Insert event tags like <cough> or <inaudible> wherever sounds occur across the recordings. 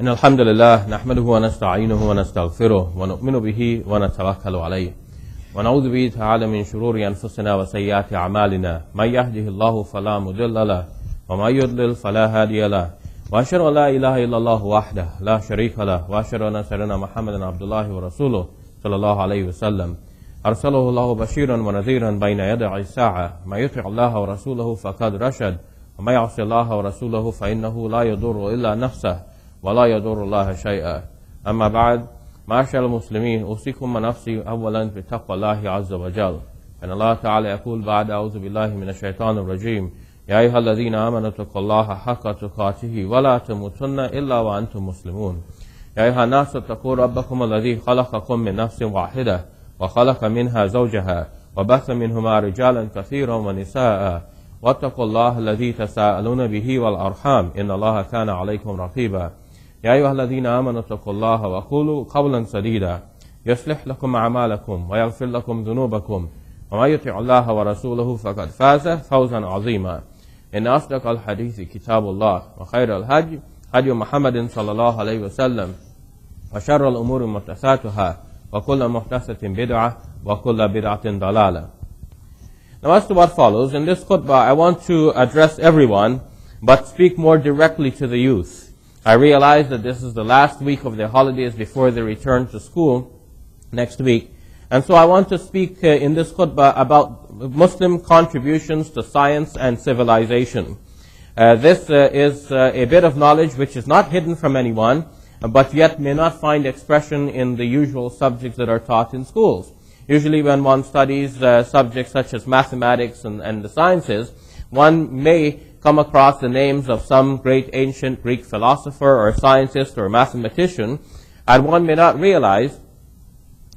إن الحمد لله نحمده ونستعينه ونستغفره ونؤمن به ونتوكل عليه. ونعوذ به تعالى من شرور أنفسنا وسيئات أعمالنا. من يهده الله فلا مضل له ومن يضلل فلا هادي له. وأشهد أن لا إله إلا الله وحده لا شريك له. وأشهد أن سيدنا محمدا عبد الله ورسوله صلى الله عليه وسلم. أرسله الله بشيرا ونذيرا بين يدي الساعة. ما يطع الله ورسوله فقد رشد. وما يعصي الله ورسوله فإنه لا يضر إلا نفسه. ولا يضر الله شيئا. أما بعد معاشر المسلمين أوصيكم ونفسي أولا بتقوى الله عز وجل. أن الله تعالى يقول بعد أعوذ بالله من الشيطان الرجيم. يا أيها الذين آمنوا اتقوا الله حق تقاته ولا تموتن إلا وأنتم مسلمون. يا أيها الناس اتقوا ربكم الذي خلقكم من نفس واحدة وخلق منها زوجها وبث منهما رجالا كثيرا ونساء. واتقوا الله الذي تساءلون به والأرحام إن الله كان عليكم رقيبا. يا أيها الذين آمنوا اتقوا الله وقولوا قولا سديدا. يصلح لكم أعمالكم ويغفر لكم ذنوبكم. ومن يطع الله ورسوله فقد فاز فوزا عظيما. إن أصدق الحديث كتاب الله وخير الهدي هدي محمد صلى الله عليه وسلم. وشر الأمور محدثاتها وكل محدثة بدعة وكل بدعة ضلالة. Now as to what follows, in this khutbah I want to address everyone but speak more directly to the youth. I realize that this is the last week of their holidays before they return to school next week. And so I want to speak uh, in this khutbah about Muslim contributions to science and civilization. Uh, this uh, is uh, a bit of knowledge which is not hidden from anyone, but yet may not find expression in the usual subjects that are taught in schools. Usually when one studies uh, subjects such as mathematics and, and the sciences, one may come across the names of some great ancient Greek philosopher or scientist or mathematician, and one may not realize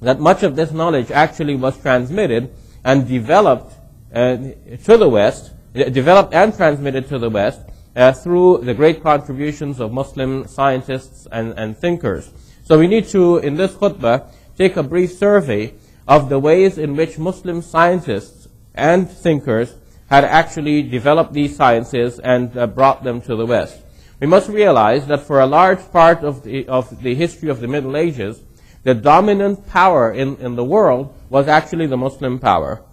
that much of this knowledge actually was transmitted and developed uh, to the West, developed and transmitted to the West uh, through the great contributions of Muslim scientists and, and thinkers. So we need to, in this khutbah, take a brief survey of the ways in which Muslim scientists and thinkers had actually developed these sciences and uh, brought them to the West. We must realize that for a large part of the, of the history of the Middle Ages, the dominant power in, in the world was actually the Muslim power.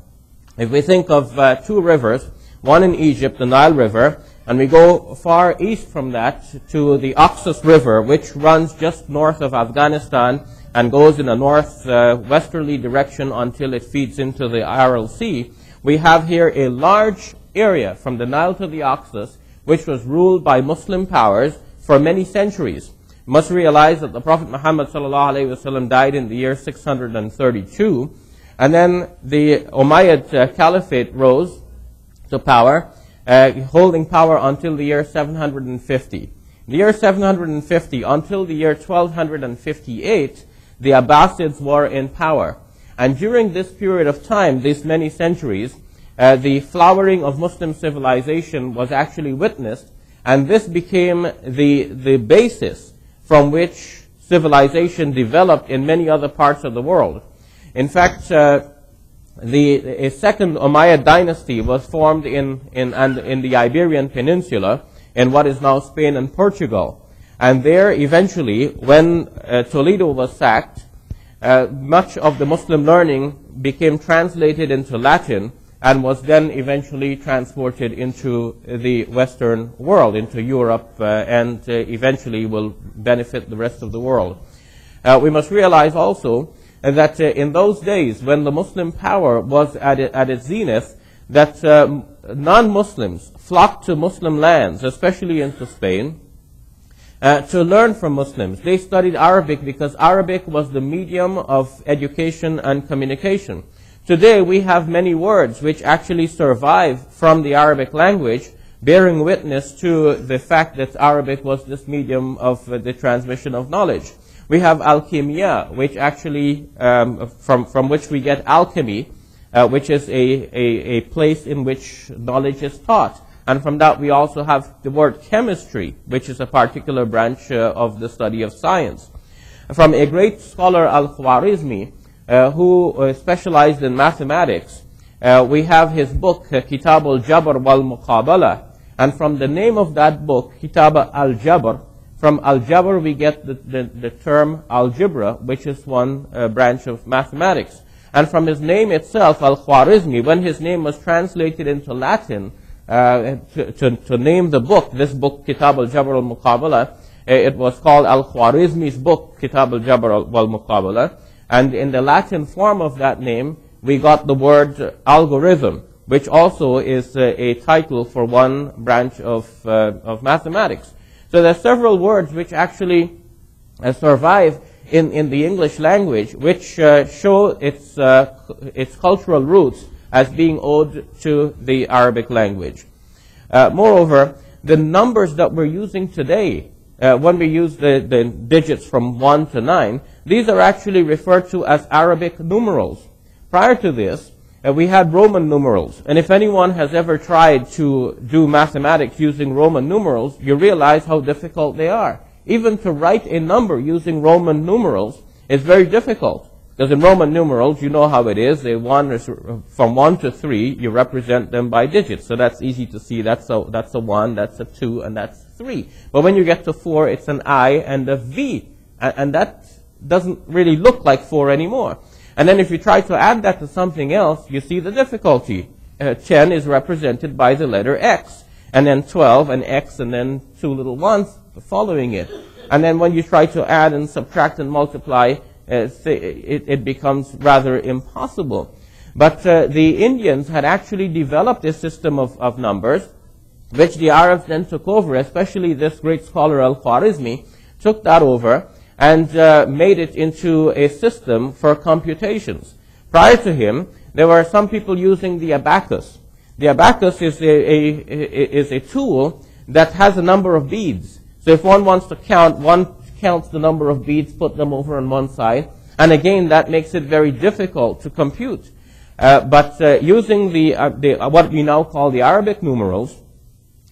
If we think of uh, two rivers, one in Egypt, the Nile River, and we go far east from that to the Oxus River, which runs just north of Afghanistan and goes in a north-westerly uh, direction until it feeds into the Aral Sea, we have here a large area from the Nile to the Oxus, which was ruled by Muslim powers for many centuries. Must realize that the Prophet Muhammad ﷺ died in the year 632, and then the Umayyad uh, Caliphate rose to power, uh, holding power until the year 750. In the year 750 until the year 1258, the Abbasids were in power. And during this period of time, these many centuries, uh, the flowering of Muslim civilization was actually witnessed, and this became the, the basis from which civilization developed in many other parts of the world. In fact, uh, the a second Umayyad dynasty was formed in, in, in the Iberian Peninsula, in what is now Spain and Portugal. And there, eventually, when uh, Toledo was sacked, uh, much of the Muslim learning became translated into Latin and was then eventually transported into the Western world, into Europe, uh, and uh, eventually will benefit the rest of the world. Uh, we must realize also that uh, in those days, when the Muslim power was at, it, at its zenith, that um, non-Muslims flocked to Muslim lands, especially into Spain, uh, to learn from Muslims. They studied Arabic because Arabic was the medium of education and communication. Today we have many words which actually survive from the Arabic language, bearing witness to the fact that Arabic was this medium of uh, the transmission of knowledge. We have alchemia, which actually, um, from, from which we get alchemy, uh, which is a, a, a place in which knowledge is taught. And from that, we also have the word chemistry, which is a particular branch uh, of the study of science. From a great scholar, Al-Khwarizmi, uh, who uh, specialized in mathematics, uh, we have his book, uh, Kitab al-Jabr wal-Muqabala. And from the name of that book, Kitab al-Jabr, From al-jabr we get the, the, the, term algebra, which is one uh, branch of mathematics. And from his name itself, al-Khwarizmi, when his name was translated into Latin, uh, to, to, name the book, this book, Kitab al-Jabr al-Muqabala, uh, it was called al-Khwarizmi's book, Kitab al-Jabr al-Muqabala. And in the Latin form of that name, we got the word algorithm, which also is uh, a title for one branch of, uh, of mathematics. So there are several words which actually uh, survive in, in the English language, which uh, show its, uh, its cultural roots as being owed to the Arabic language. Uh, moreover, the numbers that we're using today, when we use the, the digits from 1 to 9, these are actually referred to as Arabic numerals. Prior to this, uh, we had Roman numerals. And if anyone has ever tried to do mathematics using Roman numerals, you realize how difficult they are. Even to write a number using Roman numerals is very difficult. Because in Roman numerals, you know how it is. They one is from one to three, you represent them by digits. So that's easy to see. That's a, that's a one, that's a two, and that's three. But when you get to four, it's an I and a V. And, and that doesn't really look like four anymore. And then if you try to add that to something else, you see the difficulty. Uh, 10 is represented by the letter X. And then 12, an X, and then two little ones following it. And then when you try to add and subtract and multiply, it, it, becomes rather impossible. But uh, the Indians had actually developed a system of, of numbers, which the Arabs then took over, especially this great scholar Al-Khwarizmi, took that over, and uh, made it into a system for computations. Prior to him, there were some people using the abacus. The abacus is a, a, is a tool that has a number of beads. So if one wants to count, one counts the number of beads, put them over on one side, and again, that makes it very difficult to compute. Uh, but uh, using the, uh, the, uh, what we now call the Arabic numerals,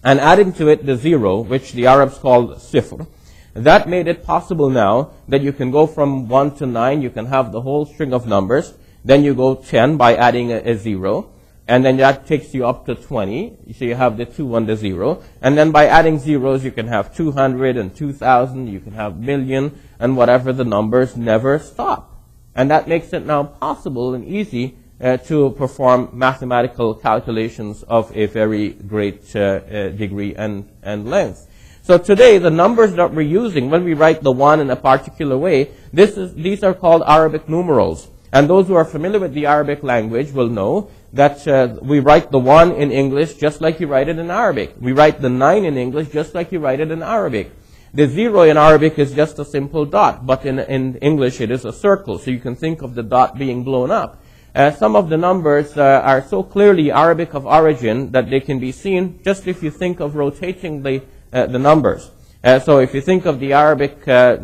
and adding to it the zero, which the Arabs called sifr, that made it possible now that you can go from 1 to 9, you can have the whole string of numbers. Then you go 10 by adding a, a 0. And then that takes you up to 20. So you have the 2 and the 0. And then by adding zeros, you can have 200 and 2,000. You can have million and whatever the numbers never stop. And that makes it now possible and easy uh, to perform mathematical calculations of a very great uh, uh, degree and, and length. So today, the numbers that we're using when we write the one in a particular way, this is, these are called Arabic numerals. And those who are familiar with the Arabic language will know that uh, we write the one in English just like you write it in Arabic. We write the nine in English just like you write it in Arabic. The zero in Arabic is just a simple dot, but in, in English it is a circle, so you can think of the dot being blown up. Uh, some of the numbers uh, are so clearly Arabic of origin that they can be seen just if you think of rotating the uh, the numbers. Uh, so if you think of the Arabic uh,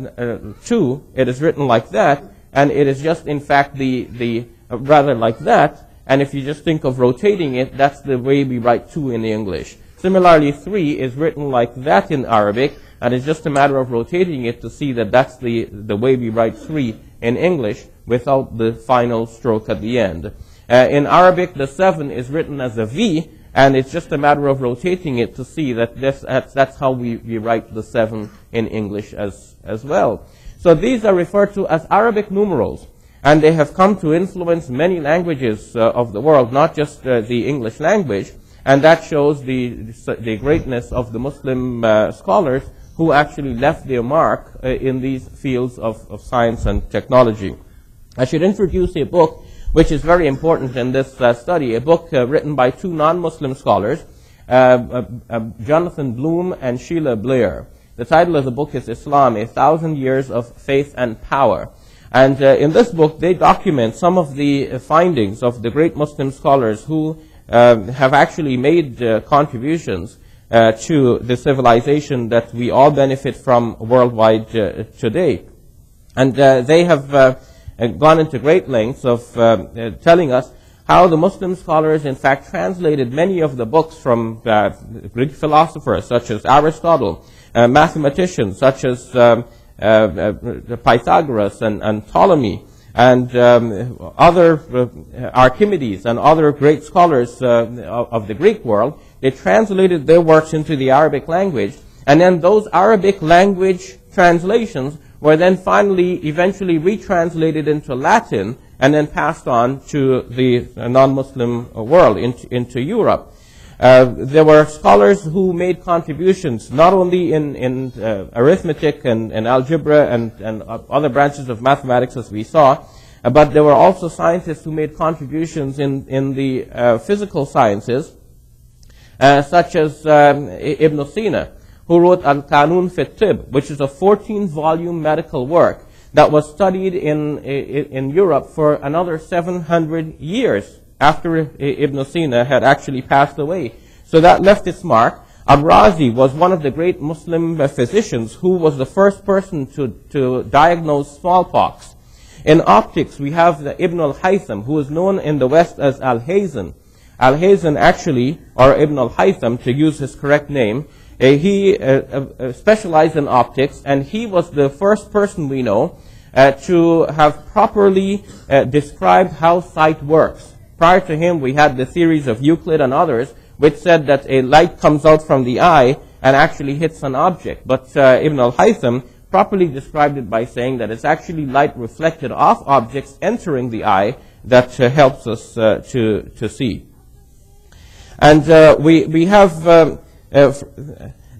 2, it is written like that, and it is just in fact the, the rather like that, and if you just think of rotating it, that's the way we write 2 in English. Similarly, 3 is written like that in Arabic, and it's just a matter of rotating it to see that that's the, the way we write 3 in English without the final stroke at the end. Uh, in Arabic, the 7 is written as a V, and it's just a matter of rotating it to see that this, that's, that's how we, we write the seven in English as, as well. So these are referred to as Arabic numerals. And they have come to influence many languages uh, of the world, not just uh, the English language. And that shows the, the greatness of the Muslim uh, scholars who actually left their mark uh, in these fields of, of science and technology. I should introduce a book which is very important in this uh, study, a book uh, written by two non-Muslim scholars, Jonathan Bloom and Sheila Blair. The title of the book is Islam, A Thousand Years of Faith and Power. And in this book, they document some of the findings of the great Muslim scholars who have actually made contributions to the civilization that we all benefit from worldwide today. And they have gone into great lengths of uh, uh, telling us how the Muslim scholars, in fact, translated many of the books from uh, Greek philosophers such as Aristotle, uh, mathematicians such as um, uh, uh, Uh, uh, Pythagoras and, and, Ptolemy, and um, other uh, Archimedes and other great scholars of, of the Greek world. They translated their works into the Arabic language And then those Arabic language translations were then finally, eventually retranslated into Latin and then passed on to the non-Muslim world, into, into Europe. Uh, there were scholars who made contributions not only in, in uh, arithmetic and, and algebra and, and other branches of mathematics as we saw, uh, but there were also scientists who made contributions in, in the uh, physical sciences, such as um, Ibn Sina, who wrote Al-Qanun fi Tib, which is a 14-volume medical work that was studied in, in, in Europe for another 700 years after Ibn Sina had actually passed away. So that left its mark. Al-Razi was one of the great Muslim physicians who was the first person to, to diagnose smallpox. In optics, we have Ibn al-Haytham, who is known in the West as Alhazen. Alhazen actually, or Ibn al-Haytham, to use his correct name, uh, he uh, uh, specialized in optics, and he was the first person we know to have properly described how sight works. Prior to him, we had the theories of Euclid and others, which said that a light comes out from the eye and actually hits an object. But uh, Ibn al-Haytham properly described it by saying that it's actually light reflected off objects entering the eye that uh, helps us uh, to, to see. And uh, we, we have um, uh,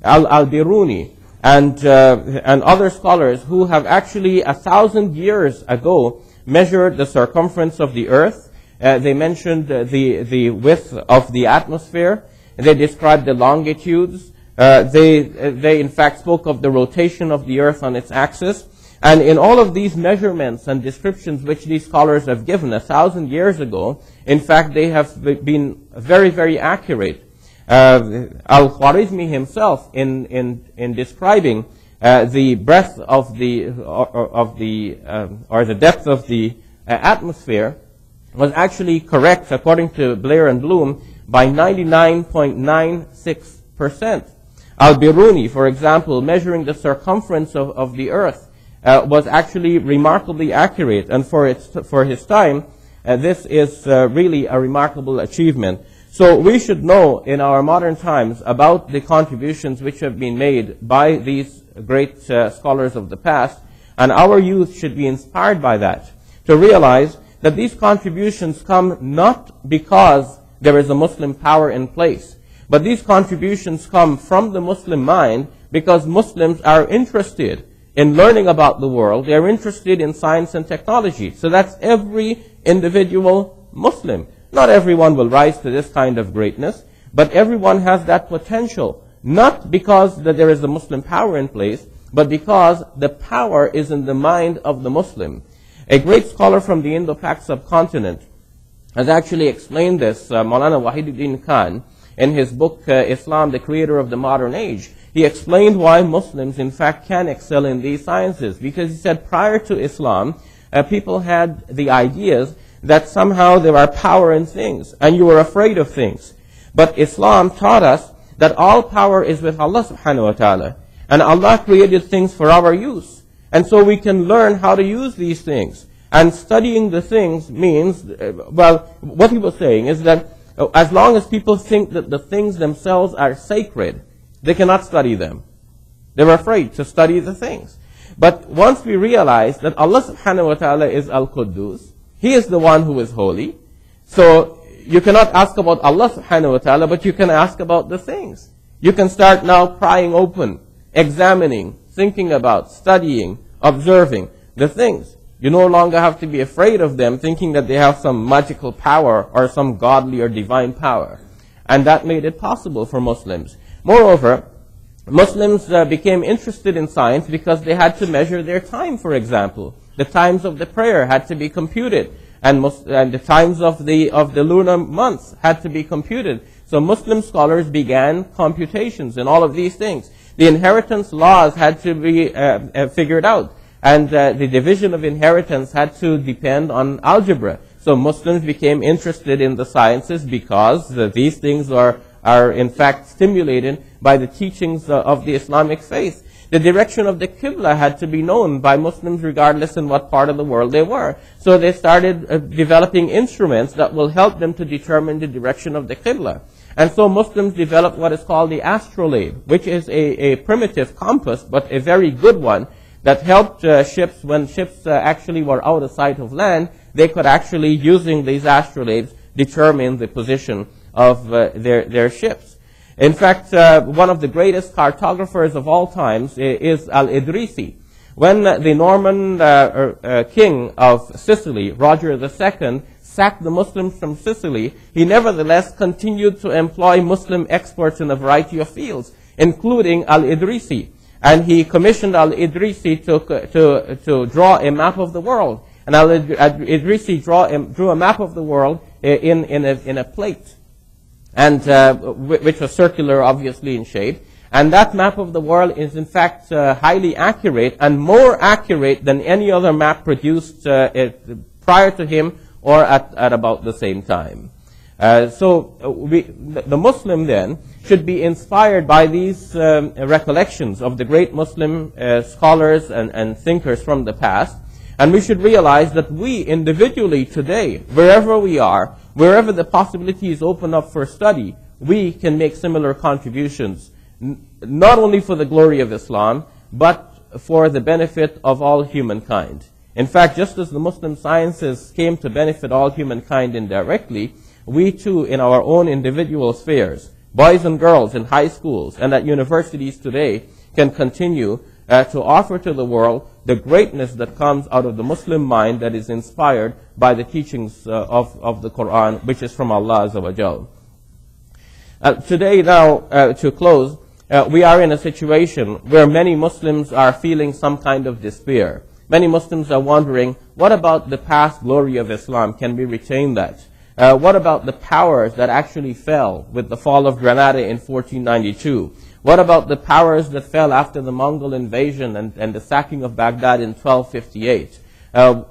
Al-Biruni and, uh, and other scholars who have actually a thousand years ago measured the circumference of the earth uh, they mentioned uh, the, the width of the atmosphere. They described the longitudes. Uh, they, uh, they, in fact, spoke of the rotation of the Earth on its axis. And in all of these measurements and descriptions which these scholars have given a thousand years ago, in fact, they have been very, very accurate. Uh, Al-Khwarizmi himself, in, in, in describing uh, the breadth of the, or, of the, um, or the depth of the atmosphere, was actually correct, according to Blair and Bloom, by 99.96%. Al-Biruni, for example, measuring the circumference of, of the earth, uh, was actually remarkably accurate. And for, its, for his time, uh, this is uh, really a remarkable achievement. So we should know in our modern times about the contributions which have been made by these great uh, scholars of the past, and our youth should be inspired by that to realize that these contributions come not because there is a Muslim power in place, but these contributions come from the Muslim mind because Muslims are interested in learning about the world. They're interested in science and technology. So that's every individual Muslim. Not everyone will rise to this kind of greatness, but everyone has that potential. Not because that there is a Muslim power in place, but because the power is in the mind of the Muslim. A great scholar from the Indo-Pak subcontinent has actually explained this, uh, Maulana Wahiduddin Khan, in his book uh, Islam, the Creator of the Modern Age. He explained why Muslims, in fact, can excel in these sciences. Because he said prior to Islam, uh, people had the ideas that somehow there are power in things, and you were afraid of things. But Islam taught us that all power is with Allah subhanahu wa ta'ala. And Allah created things for our use. And so we can learn how to use these things. And studying the things means, uh, well, what he was saying is that uh, as long as people think that the things themselves are sacred, they cannot study them. They're afraid to study the things. But once we realize that Allah subhanahu wa ta'ala is Al-Quddus, He is the one who is holy, so you cannot ask about Allah subhanahu wa ta'ala, but you can ask about the things. You can start now prying open, examining, thinking about, studying, observing the things. You no longer have to be afraid of them, thinking that they have some magical power or some godly or divine power. And that made it possible for Muslims. Moreover, Muslims uh, became interested in science because they had to measure their time, for example. The times of the prayer had to be computed, and, mus- and the times of the, of the lunar months had to be computed. So Muslim scholars began computations in all of these things. The inheritance laws had to be uh, uh, figured out. And uh, the division of inheritance had to depend on algebra. So Muslims became interested in the sciences because these things are, are in fact stimulated by the teachings uh, of the Islamic faith. The direction of the Qibla had to be known by Muslims regardless in what part of the world they were. So they started uh, developing instruments that will help them to determine the direction of the Qibla. And so Muslims developed what is called the astrolabe, which is a, a primitive compass, but a very good one, that helped uh, ships, when ships uh, actually were out of sight of land, they could actually, using these astrolabes, determine the position of uh, their, their ships. In fact, uh, one of the greatest cartographers of all times is Al-Idrisi. When the Norman uh, er, uh, king of Sicily, Roger II, sacked the Muslims from Sicily, he nevertheless continued to employ Muslim experts in a variety of fields, including Al-Idrisi. And he commissioned Al-Idrisi to, to, to draw a map of the world. And Al-Idrisi drew a map of the world in, in, a, in a plate, and uh, which was circular, obviously, in shape. And that map of the world is, in fact, uh, highly accurate and more accurate than any other map produced uh, prior to him or at, at about the same time. Uh, so uh, we, the Muslim then should be inspired by these um, recollections of the great Muslim uh, scholars and, and thinkers from the past and we should realize that we individually today, wherever we are, wherever the possibilities open up for study, we can make similar contributions, not only for the glory of Islam, but for the benefit of all humankind. In fact, just as the Muslim sciences came to benefit all humankind indirectly, we too, in our own individual spheres, boys and girls in high schools and at universities today, can continue uh, to offer to the world the greatness that comes out of the Muslim mind that is inspired by the teachings uh, of, of the Quran, which is from Allah Azza uh, today now, uh, to close, uh, we are in a situation where many Muslims are feeling some kind of despair. Many Muslims are wondering, what about the past glory of Islam? Can we retain that? Uh, what about the powers that actually fell with the fall of Granada in 1492? What about the powers that fell after the Mongol invasion and, and the sacking of Baghdad in 1258? Uh,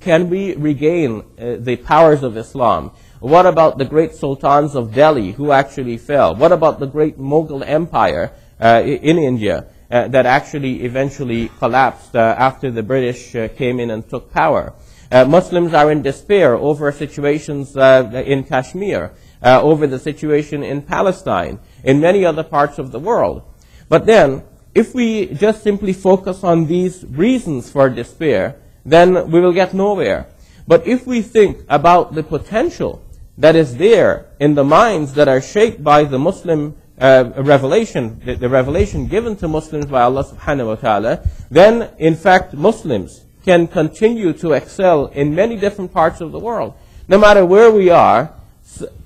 can we regain uh, the powers of Islam? What about the great sultans of Delhi who actually fell? What about the great Mughal empire uh, in India that actually eventually collapsed uh, after the British uh, came in and took power? Muslims are in despair over situations in Kashmir, over the situation in Palestine in many other parts of the world. But then, if we just simply focus on these reasons for despair, then we will get nowhere. But if we think about the potential that is there in the minds that are shaped by the Muslim uh, revelation, the, the, revelation given to Muslims by Allah subhanahu wa ta'ala, then in fact Muslims can continue to excel in many different parts of the world. No matter where we are,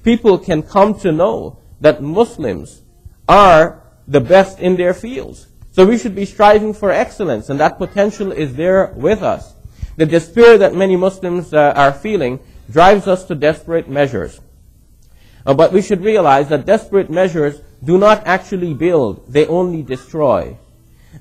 people can come to know that Muslims are the best in their fields. So we should be striving for excellence, and that potential is there with us. The despair that many Muslims uh, are feeling drives us to desperate measures. Uh, but we should realize that desperate measures do not actually build, they only destroy.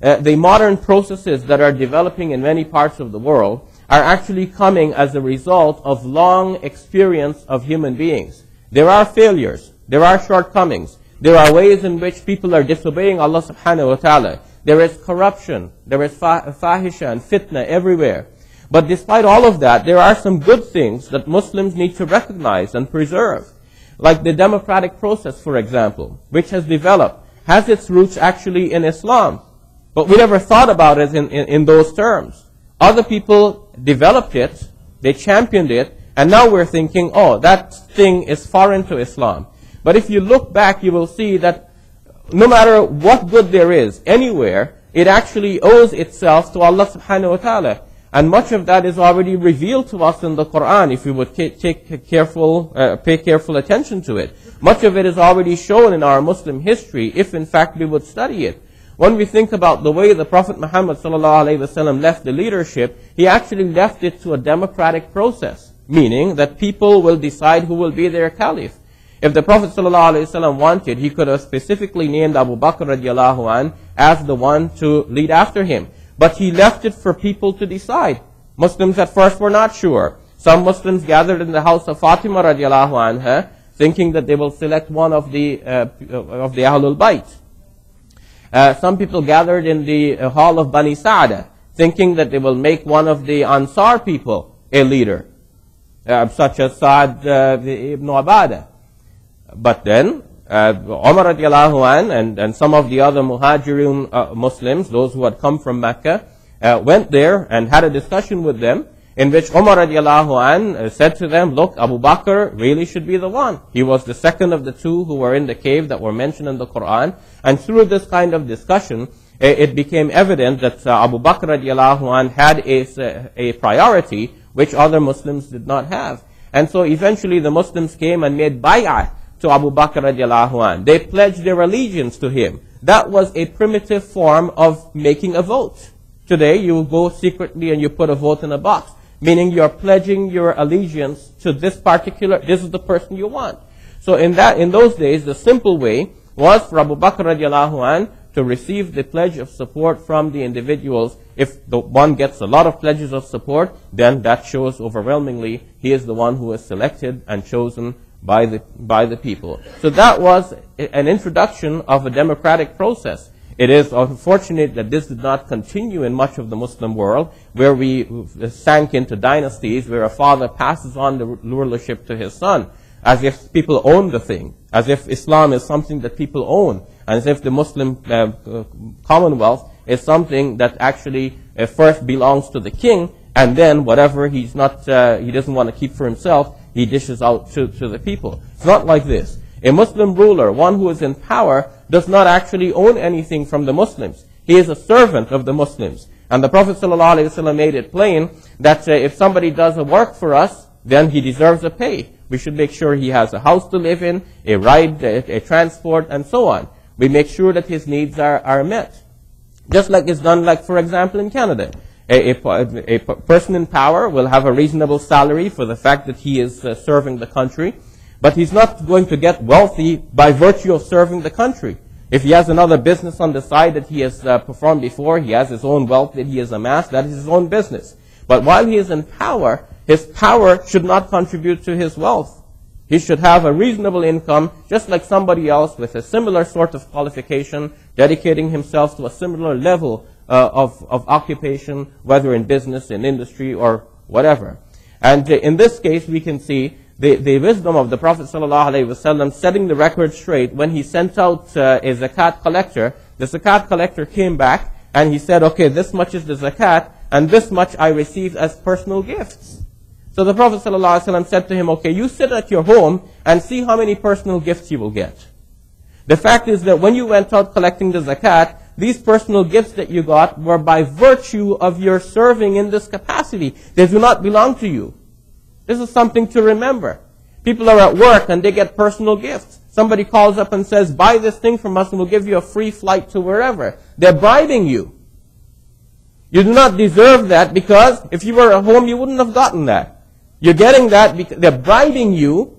Uh, the modern processes that are developing in many parts of the world are actually coming as a result of long experience of human beings. There are failures. There are shortcomings. There are ways in which people are disobeying Allah subhanahu wa ta'ala. There is corruption. There is fahisha and fitna everywhere. But despite all of that, there are some good things that Muslims need to recognize and preserve. Like the democratic process, for example, which has developed, has its roots actually in Islam. But we never thought about it in, in, in those terms. Other people developed it, they championed it, and now we're thinking, oh, that thing is foreign to Islam. But if you look back, you will see that no matter what good there is anywhere, it actually owes itself to Allah subhanahu wa ta'ala. And much of that is already revealed to us in the Quran if we would take careful, uh, pay careful attention to it. Much of it is already shown in our Muslim history if in fact we would study it. When we think about the way the Prophet Muhammad sallallahu left the leadership, he actually left it to a democratic process, meaning that people will decide who will be their caliph. If the Prophet ﷺ wanted, he could have specifically named Abu Bakr radiallahu an as the one to lead after him. But he left it for people to decide. Muslims at first were not sure. Some Muslims gathered in the house of Fatima radiallahu anha, thinking that they will select one of the, uh, of the Ahlul Bayt. Uh, some people gathered in the uh, hall of Bani Sa'da, thinking that they will make one of the Ansar people a leader, uh, such as Sa'd uh, ibn Ubadah. but then, uh, Umar radiallahu an and, and some of the other Muhajirun uh, Muslims, those who had come from Mecca, uh, went there and had a discussion with them in which Umar radiallahu an uh, said to them, look, Abu Bakr really should be the one. He was the second of the two who were in the cave that were mentioned in the Quran. And through this kind of discussion, it became evident that uh, Abu Bakr radiallahu an had a, a priority which other Muslims did not have. And so eventually the Muslims came and made bay'ah to Abu Bakr radiallahu an. They pledged their allegiance to him. That was a primitive form of making a vote. Today you go secretly and you put a vote in a box meaning you're pledging your allegiance to this particular, this is the person you want. So in that, in those days, the simple way was for Abu Bakr radiallahu an to receive the pledge of support from the individuals. If the one gets a lot of pledges of support, then that shows overwhelmingly he is the one who is selected and chosen by the, by the people. So that was an introduction of a democratic process. It is unfortunate that this did not continue in much of the Muslim world, where we sank into dynasties, where a father passes on the rulership to his son, as if people own the thing, as if Islam is something that people own, and as if the Muslim uh, commonwealth is something that actually uh, first belongs to the king, and then whatever he's not, uh, he doesn't want to keep for himself, he dishes out to, to the people. It's not like this. A Muslim ruler, one who is in power, does not actually own anything from the Muslims. He is a servant of the Muslims. And the Prophet ﷺ made it plain that uh, if somebody does a work for us, then he deserves a pay. We should make sure he has a house to live in, a ride, a, a transport, and so on. We make sure that his needs are, are met. Just like it's done, like for example, in Canada. A, a, a, person in power will have a reasonable salary for the fact that he is uh, serving the country. But he's not going to get wealthy by virtue of serving the country. If he has another business on the side that he has uh, performed before, he has his own wealth that he has amassed, that is his own business. But while he is in power, his power should not contribute to his wealth. He should have a reasonable income, just like somebody else with a similar sort of qualification, dedicating himself to a similar level uh, of, of occupation, whether in business, in industry, or whatever. And in this case, we can see the, the wisdom of the Prophet ﷺ setting the record straight when he sent out uh, a zakat collector. The zakat collector came back and he said, okay, this much is the zakat and this much I received as personal gifts. So the Prophet ﷺ said to him, okay, you sit at your home and see how many personal gifts you will get. The fact is that when you went out collecting the zakat, these personal gifts that you got were by virtue of your serving in this capacity. They do not belong to you. This is something to remember. People are at work and they get personal gifts. Somebody calls up and says, buy this thing from us and we'll give you a free flight to wherever. They're bribing you. You do not deserve that because if you were at home, you wouldn't have gotten that. You're getting that because they're bribing you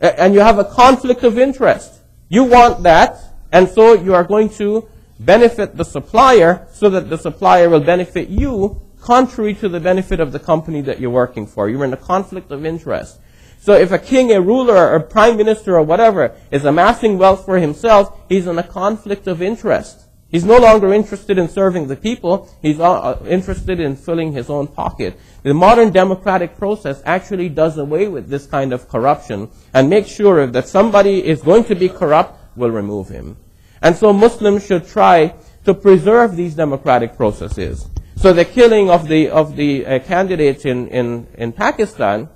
and you have a conflict of interest. You want that and so you are going to benefit the supplier so that the supplier will benefit you contrary to the benefit of the company that you're working for. You're in a conflict of interest. So if a king, a ruler, or a prime minister, or whatever, is amassing wealth for himself, he's in a conflict of interest. He's no longer interested in serving the people. He's uh, interested in filling his own pocket. The modern democratic process actually does away with this kind of corruption and makes sure that somebody is going to be corrupt, will remove him. And so Muslims should try to preserve these democratic processes. So the killing of the, of the uh, candidates in, in, in Pakistan,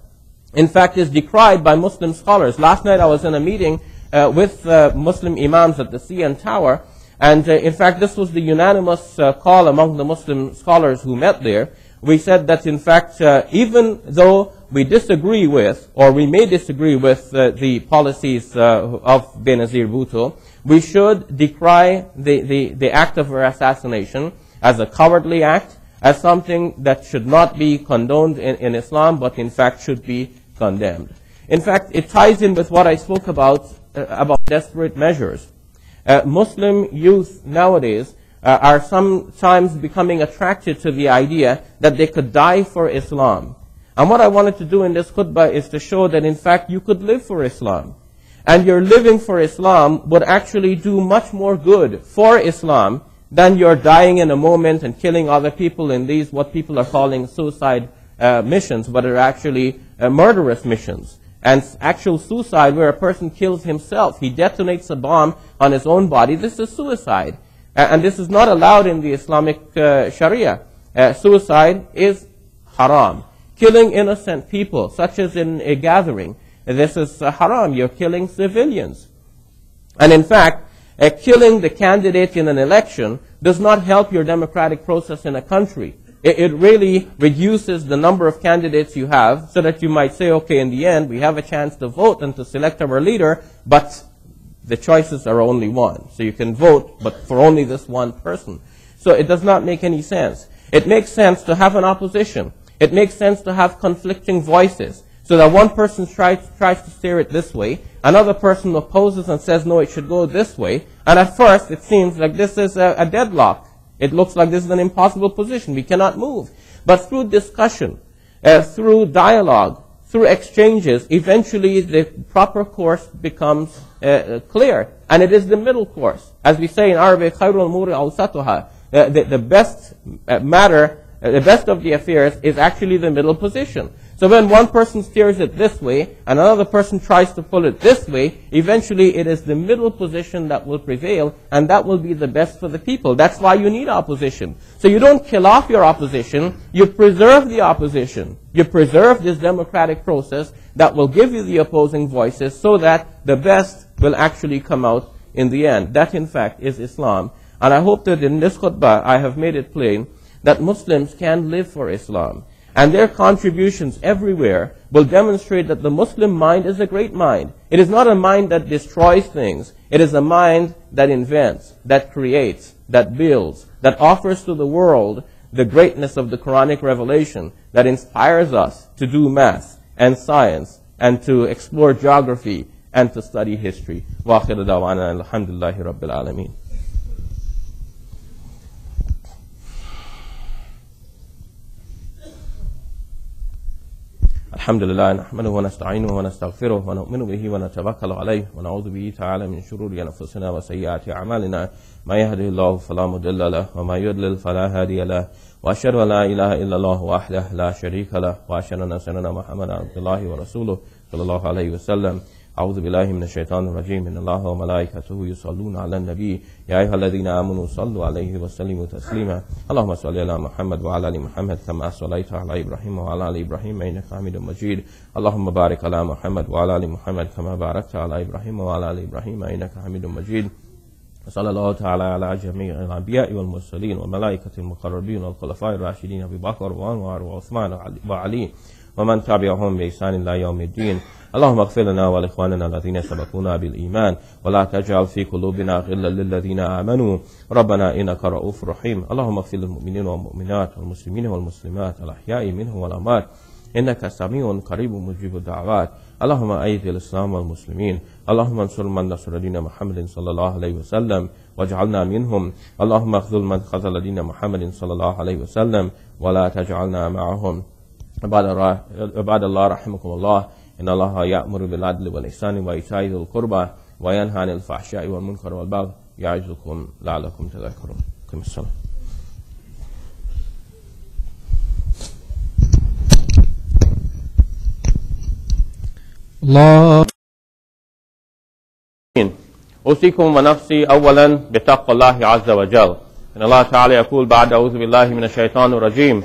in fact, is decried by Muslim scholars. Last night I was in a meeting uh, with uh, Muslim imams at the CN Tower, and uh, in fact this was the unanimous uh, call among the Muslim scholars who met there. We said that in fact, uh, even though we disagree with, or we may disagree with the policies of Benazir Bhutto, we should decry the, the, the act of assassination as a cowardly act, as something that should not be condoned in, in Islam, but in fact should be condemned. In fact, it ties in with what I spoke about, uh, about desperate measures. Uh, Muslim youth nowadays uh, are sometimes becoming attracted to the idea that they could die for Islam. And what I wanted to do in this khutbah is to show that in fact you could live for Islam. And your living for Islam would actually do much more good for Islam than you're dying in a moment and killing other people in these, what people are calling suicide uh, missions, but are actually uh, murderous missions. and actual suicide where a person kills himself. He detonates a bomb on his own body. This is suicide. And this is not allowed in the Islamic uh, Sharia. Uh, suicide is haram. Killing innocent people, such as in a gathering, this is haram. You're killing civilians. And in fact, uh, killing the candidate in an election does not help your democratic process in a country. It, it really reduces the number of candidates you have so that you might say, okay, in the end, we have a chance to vote and to select our leader, but the choices are only one. So you can vote, but for only this one person. So it does not make any sense. It makes sense to have an opposition. It makes sense to have conflicting voices So that one person tries, tries to steer it this way, another person opposes and says, no, it should go this way. And at first, it seems like this is a, a deadlock. It looks like this is an impossible position. We cannot move. But through discussion, uh, through dialogue, through exchanges, eventually the proper course becomes uh, clear. And it is the middle course. As we say in Arabic, خَيْرُ الْمُورِ أَوْسَطُهَا the, the best uh, matter, uh, the best of the affairs is actually the middle position. So when one person steers it this way, and another person tries to pull it this way, eventually it is the middle position that will prevail, and that will be the best for the people. That's why you need opposition. So you don't kill off your opposition, you preserve the opposition. You preserve this democratic process that will give you the opposing voices so that the best will actually come out in the end. That in fact is Islam. And I hope that in this khutbah I have made it plain that Muslims can live for Islam and their contributions everywhere will demonstrate that the Muslim mind is a great mind. It is not a mind that destroys things. It is a mind that invents, that creates, that builds, that offers to the world the greatness of the Quranic revelation, that inspires us to do math and science and to explore geography and to study history. الحمد لله نحمده ونستعينه ونستغفره ونؤمن به ونتوكل عليه ونعوذ به تعالى من شرور أنفسنا وسيئات أعمالنا. ما يهده الله فلا مضل له وما يضلل فلا هادي له. وأشهد أن لا إله إلا الله وحده لا شريك له وأشهد أن سيدنا محمدا عبد الله ورسوله صلى الله عليه وسلم. أعوذ بالله من الشيطان الرجيم. إن الله وملائكته يصلون على النبي. يا أيها الذين آمنوا صلوا عليه وسلموا تسليما. اللهم صل على محمد وعلى آل محمد كما صليت على إبراهيم وعلى آل إبراهيم إنك حميد مجيد. اللهم بارك على محمد وعلى آل محمد كما باركت على إبراهيم وعلى آل إبراهيم إنك حميد مجيد. وصلى الله تعالى على جميع الأنبياء والمرسلين والملائكة المقربين والخلفاء الراشدين أبي بكر وعمر وعثمان وعلي ومن تبعهم بإحسان إلى يوم الدين. اللهم اغفر لنا ولإخواننا الذين سبقونا بالإيمان ولا تجعل في قلوبنا غلا للذين آمنوا. ربنا إنك رؤوف رحيم. اللهم اغفر للمؤمنين والمؤمنات والمسلمين والمسلمات الأحياء منهم والأموات. إنك سميع قريب مجيب الدعوات. اللهم أيد الإسلام والمسلمين. اللهم انصر من نصر دين محمد صلى الله عليه وسلم واجعلنا منهم. اللهم اخذل من خذل دين محمد صلى الله عليه وسلم ولا تجعلنا معهم. عباد الله رحمكم الله. إن الله يأمر بالعدل والإحسان وإيتاء ذي القربى وينهى عن الفحشاء والمنكر والبغي يعظكم لعلكم تذكرون. كم الصلاة الله أوصيكم ونفسي أولا بتقوى الله عز وجل. إن الله تعالى يقول بعد أعوذ بالله من الشيطان الرجيم.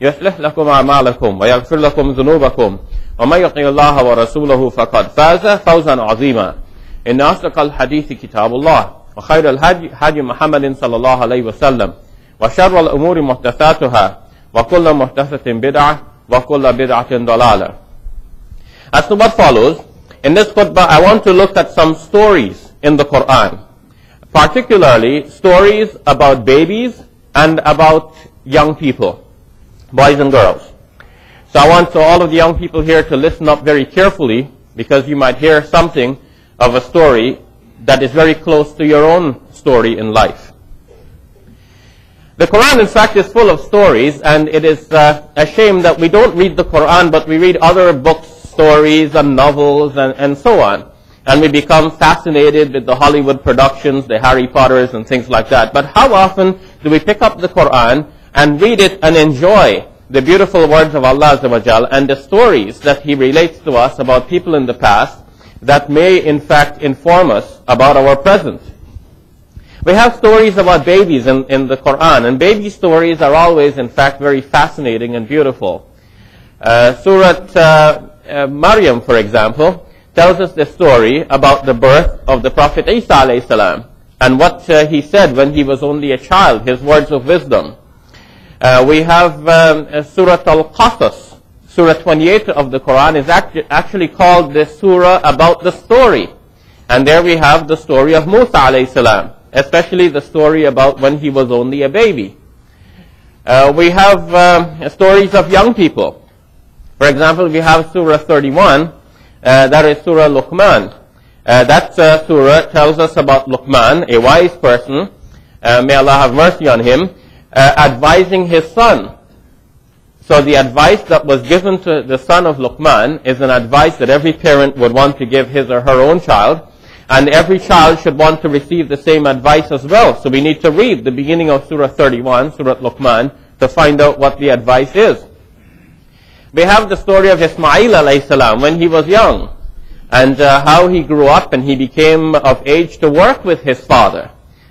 يصلح لكم أعمالكم ويغفر لكم ذنوبكم. ومن يطع الله ورسوله فقد فاز فوزا عظيما. إن أصدق الحديث كتاب الله وخير الهدي هدي محمد صلى الله عليه وسلم وشر الأمور محدثاتها وكل محدثة بدعة وكل بدعة ضلالة. As to what follows, in this khutbah I want to look at some stories in the Quran, particularly stories about babies and about young people, boys and girls. So I want all of the young people here to listen up very carefully because you might hear something of a story that is very close to your own story in life. The Quran, in fact, is full of stories, and it is uh, a shame that we don't read the Quran, but we read other books, stories, and novels, and, and so on. And we become fascinated with the Hollywood productions, the Harry Potters, and things like that. But how often do we pick up the Quran and read it and enjoy the beautiful words of Allah and the stories that He relates to us about people in the past that may, in fact, inform us about our present? We have stories about babies in, in the Quran, and baby stories are always, in fact, very fascinating and beautiful. Uh, Surah uh, uh, Maryam, for example, tells us the story about the birth of the Prophet Isa and what uh, he said when he was only a child, his words of wisdom. Uh, we have um, Surah Al-Qasas, Surah 28 of the Quran is act- actually called the surah about the story. And there we have the story of Musa alayhi salam especially the story about when he was only a baby. Uh, we have uh, stories of young people. For example, we have Surah 31, uh, that is Surah Luqman. Uh, that uh, surah tells us about Luqman, a wise person, uh, may Allah have mercy on him, advising his son. So the advice that was given to the son of Luqman is an advice that every parent would want to give his or her own child. And every child should want to receive the same advice as well. So we need to read the beginning of Surah 31, Surah Luqman, to find out what the advice is. We have the story of Ismail salam when he was young and uh, how he grew up and he became of age to work with his father.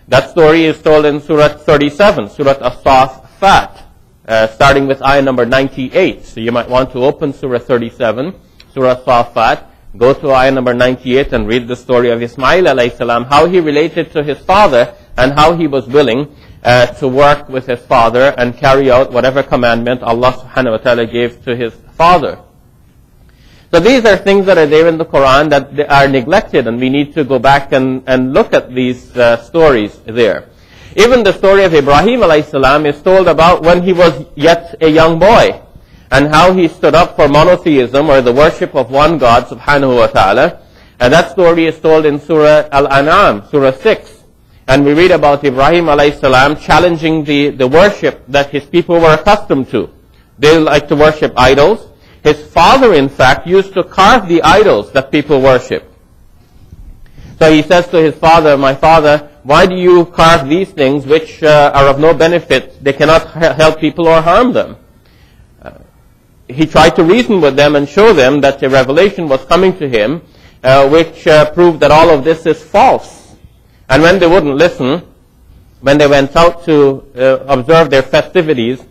That story is told in Surah 37, Surah As-Saffat, uh, starting with ayah number 98. So you might want to open Surah 37, Surah As-Saffat, Go to ayah number 98 and read the story of Ismail alayhi salam, how he related to his father and how he was willing uh, to work with his father and carry out whatever commandment Allah subhanahu wa ta'ala gave to his father. So these are things that are there in the Quran that are neglected and we need to go back and, and look at these uh, stories there. Even the story of Ibrahim salam is told about when he was yet a young boy and how he stood up for monotheism or the worship of one God subhanahu wa ta'ala. And that story is told in Surah Al-An'am, Surah 6. And we read about Ibrahim alayhi salam challenging the, the worship that his people were accustomed to. They like to worship idols. His father, in fact, used to carve the idols that people worship. So he says to his father, my father, why do you carve these things which uh, are of no benefit? They cannot help people or harm them he tried to reason with them and show them that a revelation was coming to him, uh, which uh, proved that all of this is false. And when they wouldn't listen, when they went out to uh, observe their festivities, uh,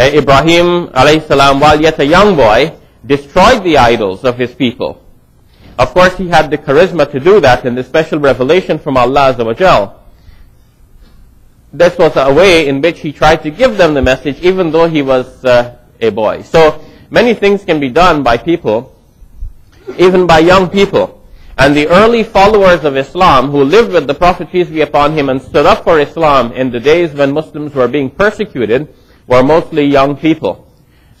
Ibrahim alayhi salam, while yet a young boy, destroyed the idols of his people. Of course, he had the charisma to do that in the special revelation from Allah Azza This was a way in which he tried to give them the message, even though he was uh, a boy. So many things can be done by people, even by young people. And the early followers of Islam who lived with the Prophet peace be upon him and stood up for Islam in the days when Muslims were being persecuted were mostly young people.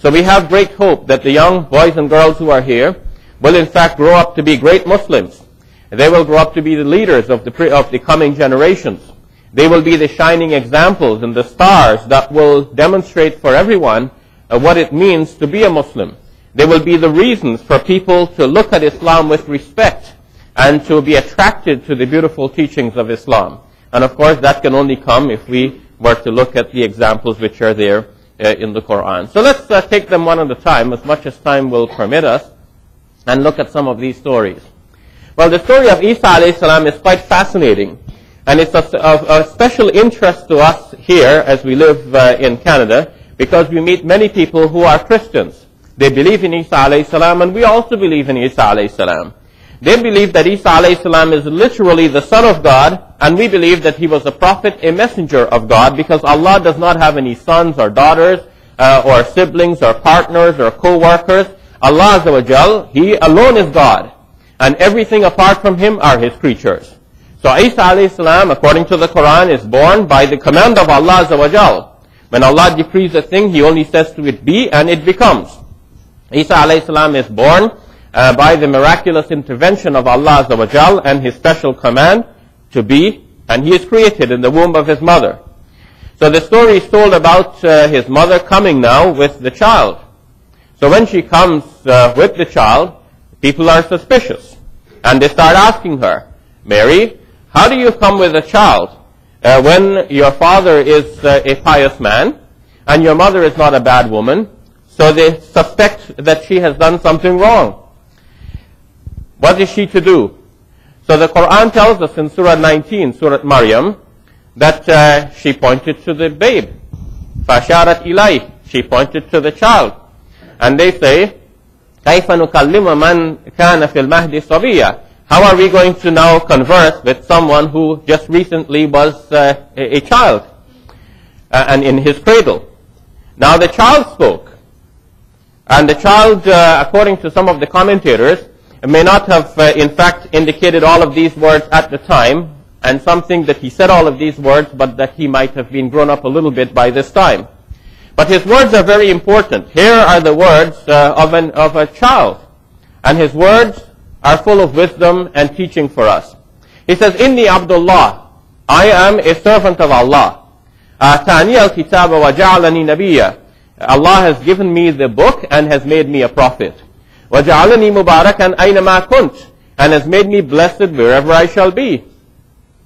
So we have great hope that the young boys and girls who are here will in fact grow up to be great Muslims. They will grow up to be the leaders of the, of the coming generations. They will be the shining examples and the stars that will demonstrate for everyone uh, what it means to be a Muslim. They will be the reasons for people to look at Islam with respect and to be attracted to the beautiful teachings of Islam. And of course, that can only come if we were to look at the examples which are there uh, in the Quran. So let's uh, take them one at a time, as much as time will permit us, and look at some of these stories. Well, the story of Isa salam is quite fascinating. And it's of, of, of, special interest to us here as we live uh, in Canada because we meet many people who are Christians. They believe in Isa salam and we also believe in Isa salam. They believe that Isa alayhi is literally the son of God and we believe that he was a prophet, a messenger of God because Allah does not have any sons or daughters uh, or siblings or partners or co-workers. Allah Azza He alone is God and everything apart from Him are His creatures. So Isa alayhi according to the Quran, is born by the command of Allah Azza when Allah decrees a thing, He only says to it be, and it becomes. Isa alayhi is born uh, by the miraculous intervention of Allah Azza and His special command to be, and he is created in the womb of his mother. So the story is told about uh, his mother coming now with the child. So when she comes uh, with the child, people are suspicious. And they start asking her, Mary, how do you come with a child uh, when your father is uh, a pious man and your mother is not a bad woman? So they suspect that she has done something wrong. What is she to do? So the Quran tells us in Surah 19, Surah Maryam, that uh, she pointed to the babe. Fasharat ilay. She pointed to the child. And they say, كيف نكلم من كان في المهد صبيا how are we going to now converse with someone who just recently was uh, a, a, child uh, and in his cradle? Now the child spoke. And the child, uh, according to some of the commentators, may not have uh, in fact indicated all of these words at the time, and something that he said all of these words, but that he might have been grown up a little bit by this time. But his words are very important. Here are the words uh, of, an, of a child. And his words are full of wisdom and teaching for us. He says, Inni Abdullah, I am a servant of Allah. Atani al-kitab wa. Allah has given me the book and has made me a prophet. Wa ja'alani mubarakan aynama kunt. And has made me blessed wherever I shall be.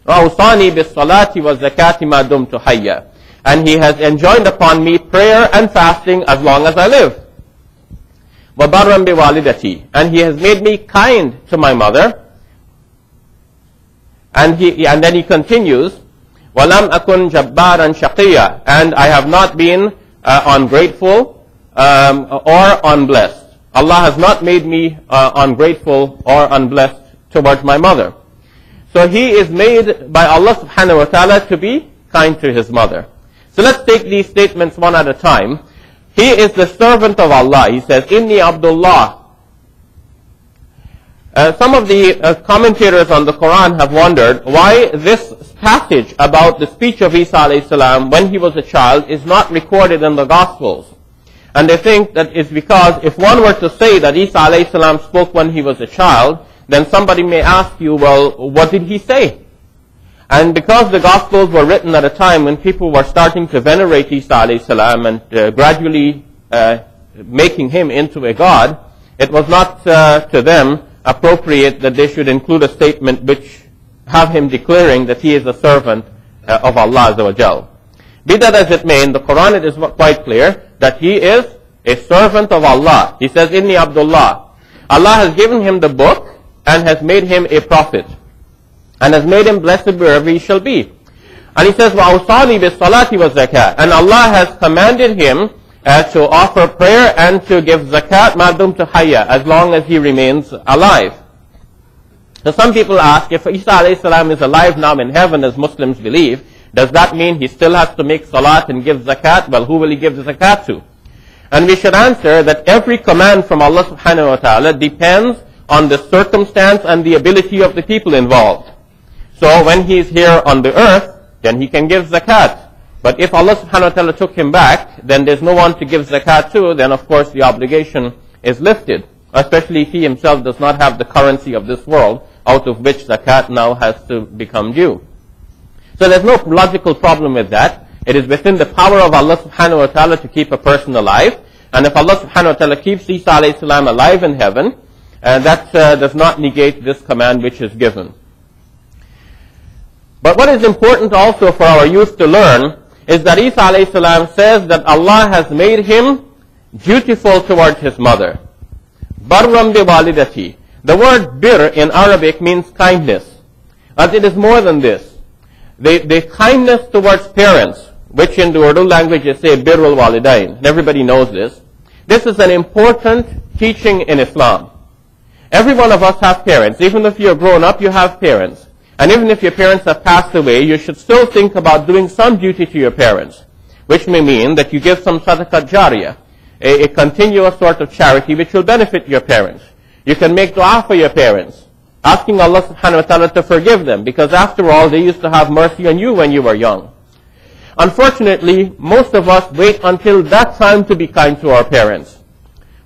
وَأَوْصَانِي بِالصَّلَاةِ وَالزَّكَاةِ مَا دُمْتُ حَيًّا And he has enjoined upon me prayer and fasting as long as I live. وَبَرًّا بِوَالِدَتِي And he has made me kind to my mother. And, he, and then he continues, وَلَمْ أَكُنْ جَبَّارًا شَقِيًّا And I have not been uh, ungrateful um, or unblessed. Allah has not made me uh, ungrateful or unblessed towards my mother. So he is made by Allah subhanahu wa ta'ala to be kind to his mother. So let's take these statements one at a time. He is the servant of Allah. He says, Inni Abdullah. Uh, some of the uh, commentators on the Quran have wondered why this passage about the speech of Isa salam when he was a child is not recorded in the Gospels. And they think that it's because if one were to say that Isa salam spoke when he was a child, then somebody may ask you, well, what did he say? And because the Gospels were written at a time when people were starting to venerate Isa salam and uh, gradually uh, making him into a god, it was not uh, to them appropriate that they should include a statement which have him declaring that he is a servant uh, of Allah Azza Be that as it may, in the Quran it is quite clear that he is a servant of Allah. He says, Inni Abdullah. Allah has given him the book and has made him a prophet and has made him blessed wherever he shall be. And he says, وَأَوْصَانِي بِالصَّلَاةِ وَالزَّكَاةِ And Allah has commanded him uh, to offer prayer and to give zakat madum to hayya, as long as he remains alive. So some people ask, if Isa alayhi is alive now in heaven as Muslims believe, does that mean he still has to make salat and give zakat? Well, who will he give the zakat to? And we should answer that every command from Allah subhanahu wa ta'ala depends on the circumstance and the ability of the people involved. So when he is here on the earth, then he can give zakat. But if Allah subhanahu wa ta'ala took him back, then there's no one to give zakat to, then of course the obligation is lifted. Especially if he himself does not have the currency of this world, out of which zakat now has to become due. So there's no logical problem with that. It is within the power of Allah subhanahu wa ta'ala to keep a person alive. And if Allah subhanahu wa ta'ala keeps Isa alayhi salam alive in heaven, uh, that uh, does not negate this command which is given. But what is important also for our youth to learn is that Isa alayhi salam says that Allah has made him dutiful towards his mother. Barram bi walidati. The word bir in Arabic means kindness. But it is more than this. The, kindness towards parents, which in the Urdu language is say birrul walidain. Everybody knows this. This is an important teaching in Islam. Every one of us has parents. Even if you're grown up, you have parents. And even if your parents have passed away, you should still think about doing some duty to your parents, which may mean that you give some sadaqah jariyah, a, a continuous sort of charity which will benefit your parents. You can make dua for your parents, asking Allah subhanahu wa ta'ala to forgive them, because after all, they used to have mercy on you when you were young. Unfortunately, most of us wait until that time to be kind to our parents.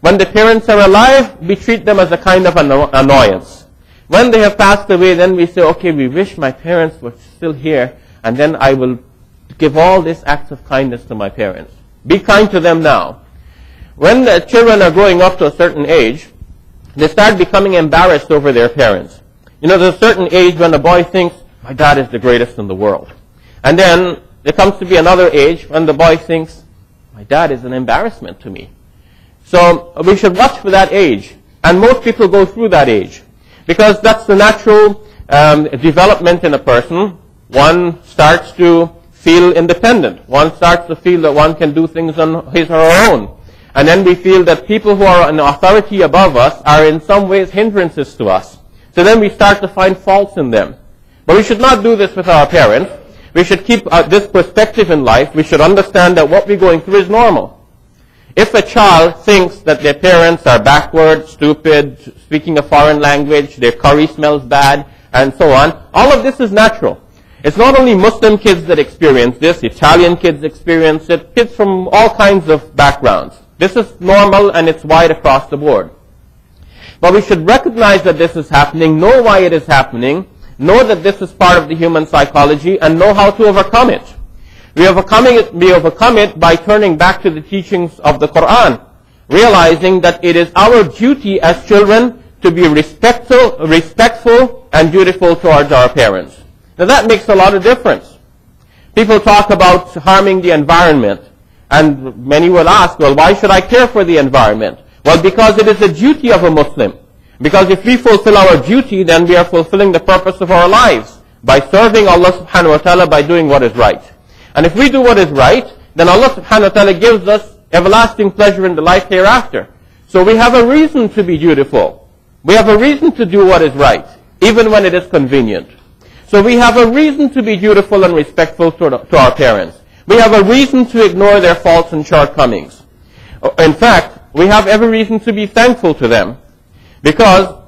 When the parents are alive, we treat them as a kind of an annoyance. When they have passed away, then we say, okay, we wish my parents were still here, and then I will give all these acts of kindness to my parents. Be kind to them now. When the children are growing up to a certain age, they start becoming embarrassed over their parents. You know, there's a certain age when the boy thinks, my dad is the greatest in the world. And then there comes to be another age when the boy thinks, my dad is an embarrassment to me. So we should watch for that age. And most people go through that age. Because that's the natural um, development in a person. One starts to feel independent. One starts to feel that one can do things on his or her own. And then we feel that people who are an authority above us are in some ways hindrances to us. So then we start to find faults in them. But we should not do this with our parents. We should keep uh, this perspective in life. We should understand that what we're going through is normal. If a child thinks that their parents are backward, stupid, speaking a foreign language, their curry smells bad, and so on, all of this is natural. It's not only Muslim kids that experience this, Italian kids experience it, kids from all kinds of backgrounds. This is normal and it's wide across the board. But we should recognize that this is happening, know why it is happening, know that this is part of the human psychology, and know how to overcome it. We overcome it, we overcome it by turning back to the teachings of the Quran, realizing that it is our duty as children to be respectful, respectful and dutiful towards our parents. Now that makes a lot of difference. People talk about harming the environment, and many will ask, well, why should I care for the environment? Well, because it is the duty of a Muslim. Because if we fulfill our duty, then we are fulfilling the purpose of our lives by serving Allah subhanahu wa ta'ala by doing what is right. And if we do what is right, then Allah subhanahu wa ta'ala gives us everlasting pleasure in the life hereafter. So we have a reason to be dutiful. We have a reason to do what is right, even when it is convenient. So we have a reason to be dutiful and respectful to, to our parents. We have a reason to ignore their faults and shortcomings. In fact, we have every reason to be thankful to them. Because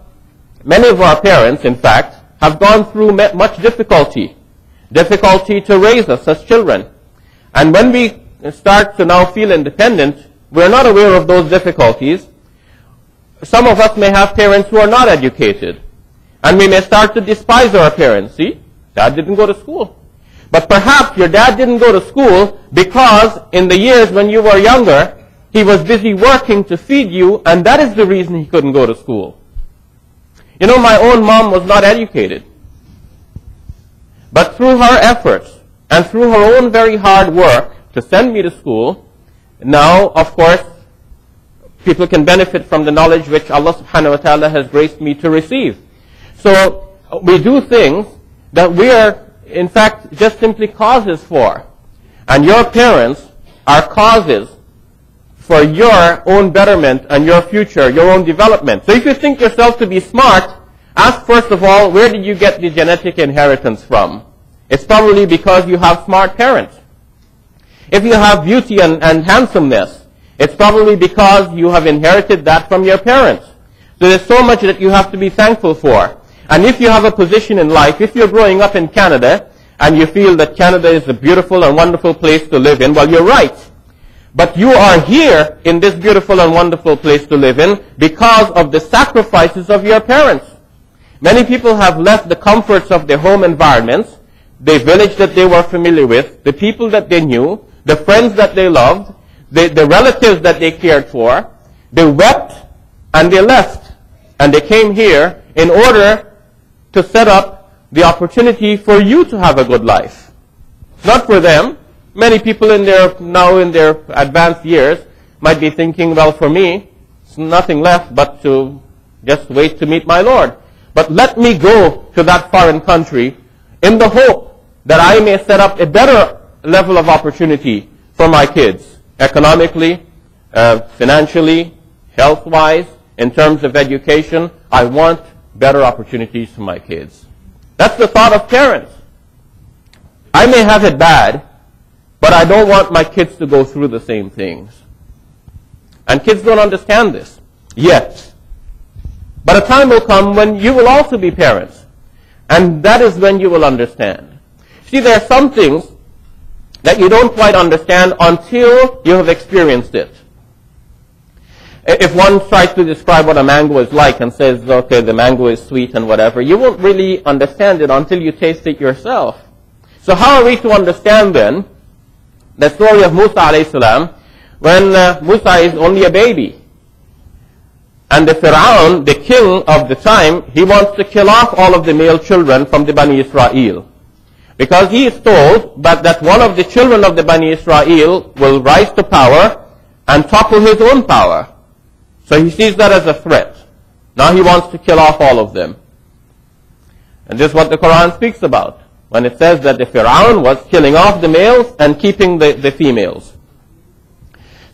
many of our parents, in fact, have gone through much difficulty difficulty to raise us as children. And when we start to now feel independent, we're not aware of those difficulties. Some of us may have parents who are not educated. And we may start to despise our parents. See, dad didn't go to school. But perhaps your dad didn't go to school because in the years when you were younger, he was busy working to feed you, and that is the reason he couldn't go to school. You know, my own mom was not educated. But through her efforts and through her own very hard work to send me to school, now, of course, people can benefit from the knowledge which Allah subhanahu wa ta'ala has graced me to receive. So we do things that we are, in fact, just simply causes for. And your parents are causes for your own betterment and your future, your own development. So if you think yourself to be smart, Ask first of all, where did you get the genetic inheritance from? It's probably because you have smart parents. If you have beauty and, and handsomeness, it's probably because you have inherited that from your parents. So there's so much that you have to be thankful for. And if you have a position in life, if you're growing up in Canada, and you feel that Canada is a beautiful and wonderful place to live in, well, you're right. But you are here in this beautiful and wonderful place to live in because of the sacrifices of your parents. Many people have left the comforts of their home environments, the village that they were familiar with, the people that they knew, the friends that they loved, the, the relatives that they cared for. They wept and they left. And they came here in order to set up the opportunity for you to have a good life. Not for them. Many people in their, now in their advanced years might be thinking, well, for me, it's nothing left but to just wait to meet my Lord. But let me go to that foreign country in the hope that I may set up a better level of opportunity for my kids, economically, uh, financially, health-wise, in terms of education. I want better opportunities for my kids. That's the thought of parents. I may have it bad, but I don't want my kids to go through the same things. And kids don't understand this yet. But a time will come when you will also be parents. And that is when you will understand. See, there are some things that you don't quite understand until you have experienced it. If one tries to describe what a mango is like and says, okay, the mango is sweet and whatever, you won't really understand it until you taste it yourself. So how are we to understand then the story of Musa alayhi salam when uh, Musa is only a baby? And the Pharaoh, the king of the time, he wants to kill off all of the male children from the Bani Israel. Because he is told that, that one of the children of the Bani Israel will rise to power and topple his own power. So he sees that as a threat. Now he wants to kill off all of them. And this is what the Quran speaks about. When it says that the Pharaoh was killing off the males and keeping the, the females.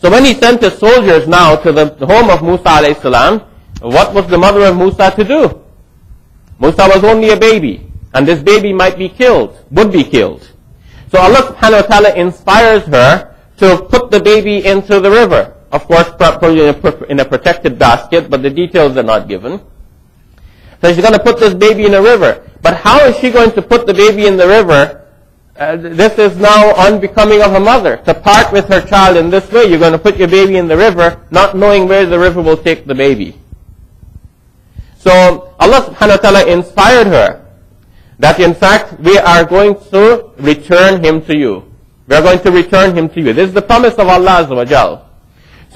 So when he sent his soldiers now to the, the home of Musa alayhi salam, what was the mother of Musa to do? Musa was only a baby, and this baby might be killed, would be killed. So Allah subhanahu wa ta'ala inspires her to put the baby into the river. Of course, put in a protected basket, but the details are not given. So she's going to put this baby in a river. But how is she going to put the baby in the river uh, this is now unbecoming of a mother. To part with her child in this way, you're going to put your baby in the river, not knowing where the river will take the baby. So Allah subhanahu wa ta'ala inspired her that in fact we are going to return him to you. We are going to return him to you. This is the promise of Allah Azza wa Jal.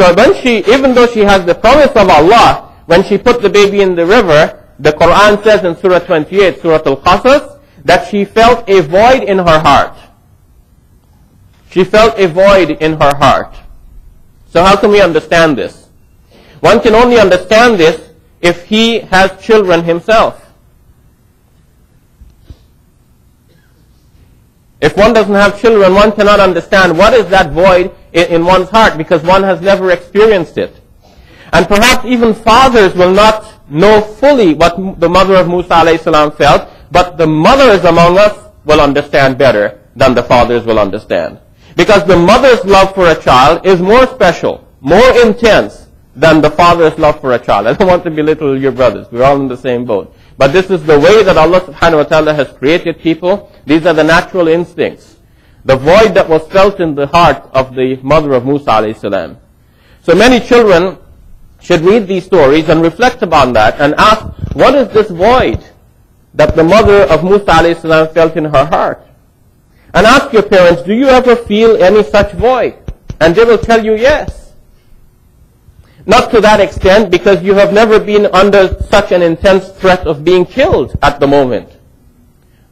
So when she, even though she has the promise of Allah, when she put the baby in the river, the Quran says in Surah 28, Surah Al-Qasas, that she felt a void in her heart. She felt a void in her heart. So how can we understand this? One can only understand this if he has children himself. If one doesn't have children, one cannot understand what is that void in, in, one's heart because one has never experienced it. And perhaps even fathers will not know fully what the mother of Musa salam felt but the mothers among us will understand better than the fathers will understand. Because the mother's love for a child is more special, more intense than the father's love for a child. <laughs> I don't want to belittle your brothers. We're all in the same boat. But this is the way that Allah subhanahu wa ta'ala has created people. These are the natural instincts. The void that was felt in the heart of the mother of Musa alayhi salam. So many children should read these stories and reflect upon that and ask, what is this void? that the mother of Musa salam felt in her heart. And ask your parents, do you ever feel any such void? And they will tell you yes. Not to that extent because you have never been under such an intense threat of being killed at the moment.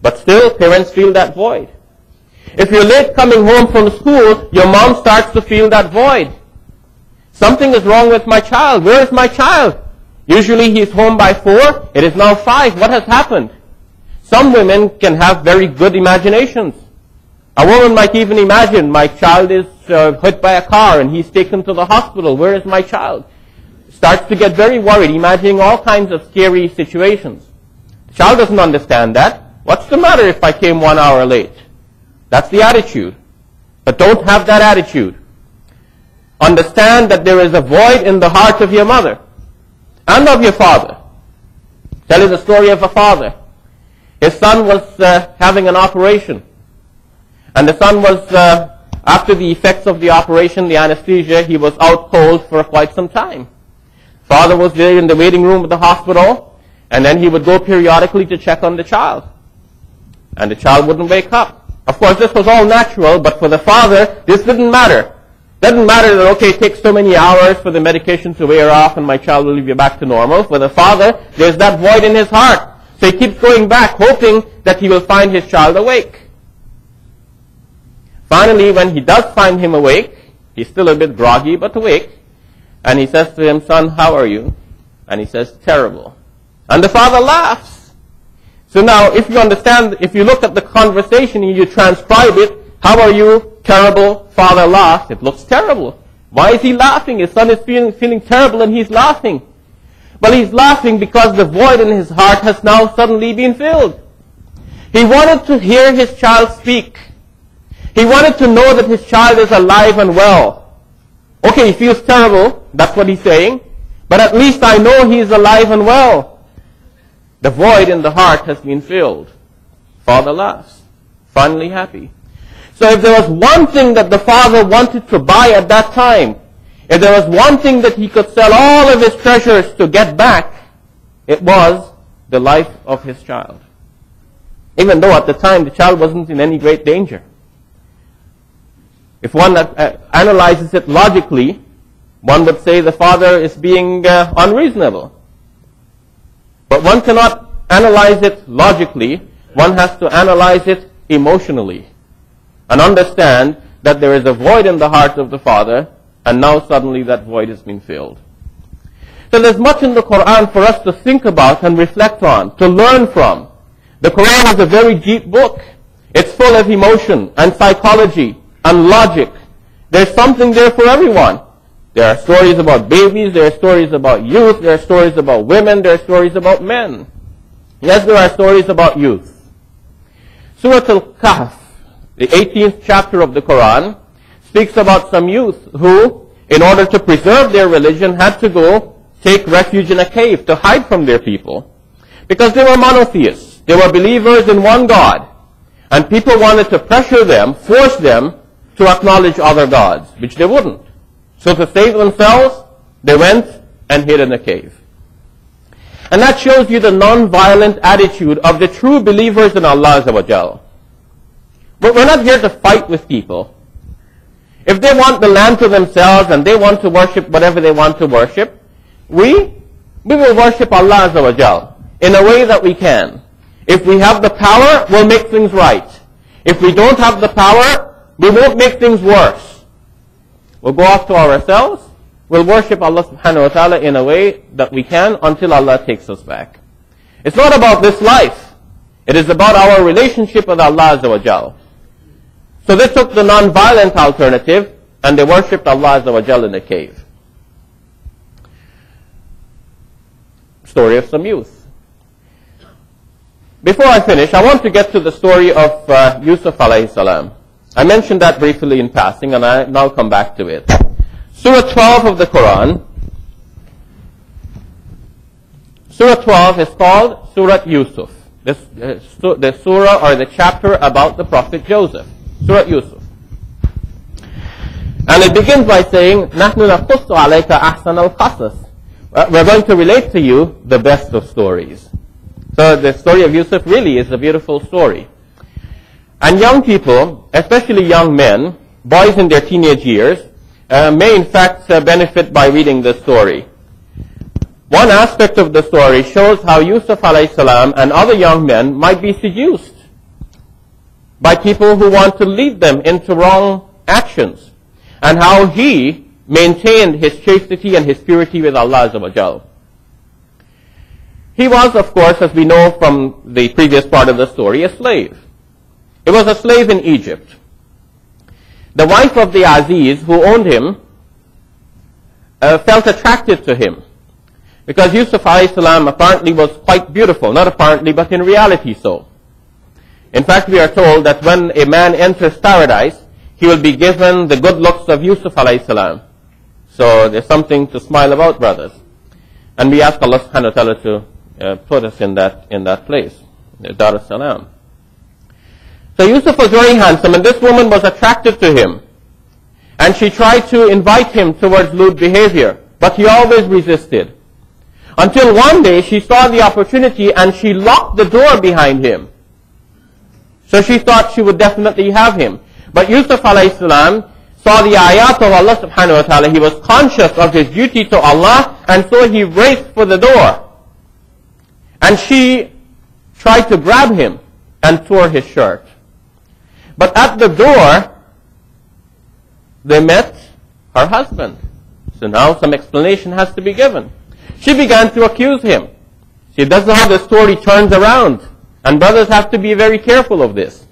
But still, parents feel that void. If you're late coming home from school, your mom starts to feel that void. Something is wrong with my child. Where is my child? Usually he's home by four. It is now five. What has happened? Some women can have very good imaginations. A woman might even imagine, my child is uh, hit by a car and he's taken to the hospital. Where is my child? Starts to get very worried, imagining all kinds of scary situations. The child doesn't understand that. What's the matter if I came one hour late? That's the attitude. But don't have that attitude. Understand that there is a void in the heart of your mother and of your father. Tell you the story of a father. His son was uh, having an operation. And the son was, uh, after the effects of the operation, the anesthesia, he was out cold for quite some time. Father was there in the waiting room of the hospital, and then he would go periodically to check on the child. And the child wouldn't wake up. Of course, this was all natural, but for the father, this didn't matter. Doesn't matter that, okay, it takes so many hours for the medication to wear off and my child will be back to normal. For the father, there's that void in his heart. So he keeps going back, hoping that he will find his child awake. Finally, when he does find him awake, he's still a bit groggy, but awake. And he says to him, son, how are you? And he says, terrible. And the father laughs. So now, if you understand, if you look at the conversation and you transcribe it, how are you? Terrible. Father laughs. It looks terrible. Why is he laughing? His son is feeling, feeling terrible and he's laughing. Well, he's laughing because the void in his heart has now suddenly been filled. He wanted to hear his child speak. He wanted to know that his child is alive and well. Okay, he feels terrible. That's what he's saying. But at least I know he is alive and well. The void in the heart has been filled. Father laughs. Finally happy. So if there was one thing that the father wanted to buy at that time, If there was one thing that he could sell all of his treasures to get back, it was the life of his child. Even though at the time the child wasn't in any great danger. If one uh, analyzes it logically, one would say the father is being uh, unreasonable. But one cannot analyze it logically. One has to analyze it emotionally and understand that there is a void in the heart of the father and now suddenly that void has been filled. So there's much in the Quran for us to think about and reflect on, to learn from. The Quran is a very deep book. It's full of emotion and psychology and logic. There's something there for everyone. There are stories about babies, there are stories about youth, there are stories about women, there are stories about men. Yes, there are stories about youth. Surah Al-Kahf, the 18th chapter of the Quran, speaks about some youth who, in order to preserve their religion, had to go take refuge in a cave to hide from their people. Because they were monotheists. They were believers in one God. And people wanted to pressure them, force them to acknowledge other gods, which they wouldn't. So to save themselves, they went and hid in a cave. And that shows you the non-violent attitude of the true believers in Allah But we're not here to fight with people. If they want the land to themselves and they want to worship whatever they want to worship, we, we will worship Allah in a way that we can. If we have the power, we'll make things right. If we don't have the power, we won't make things worse. We'll go off to ourselves. We'll worship Allah subhanahu wa ta'ala in a way that we can until Allah takes us back. It's not about this life. It is about our relationship with Allah Azza wa So they took the non-violent alternative and they worshipped Allah Azza wa in a cave. Story of some youth. Before I finish, I want to get to the story of uh, Yusuf alayhi salam. I mentioned that briefly in passing, and I now come back to it. Surah 12 of the Quran. Surah 12 is called Surah Yusuf. The, uh, the surah or the chapter about the Prophet Joseph. Surah Yusuf. And it begins by saying, نَحْنُ نَقُصُّ عَلَيْكَ أَحْسَنَ الْقَصَصِ We're going to relate to you the best of stories. So the story of Yusuf really is a beautiful story. And young people, especially young men, boys in their teenage years, uh, may in fact uh, benefit by reading this story. One aspect of the story shows how Yusuf salam and other young men might be seduced by people who want to lead them into wrong actions, and how he maintained his chastity and his purity with Allah He was, of course, as we know from the previous part of the story, a slave. He was a slave in Egypt. The wife of the Aziz who owned him uh, felt attracted to him because Yusuf salam apparently was quite beautiful. Not apparently, but in reality so. In fact, we are told that when a man enters paradise, he will be given the good looks of Yusuf salam. So there's something to smile about, brothers. And we ask Allah subhanahu wa ta'ala to uh, put us in that, in that place, Dar es Salaam. So Yusuf was very handsome and this woman was attracted to him. And she tried to invite him towards lewd behavior, but he always resisted. Until one day she saw the opportunity and she locked the door behind him. So she thought she would definitely have him. But Yusuf salam saw the ayat of Allah subhanahu wa ta'ala. He was conscious of his duty to Allah and so he raced for the door. And she tried to grab him and tore his shirt. But at the door, they met her husband. So now some explanation has to be given. She began to accuse him. See, that's how the story turns around. And brothers have to be very careful of this.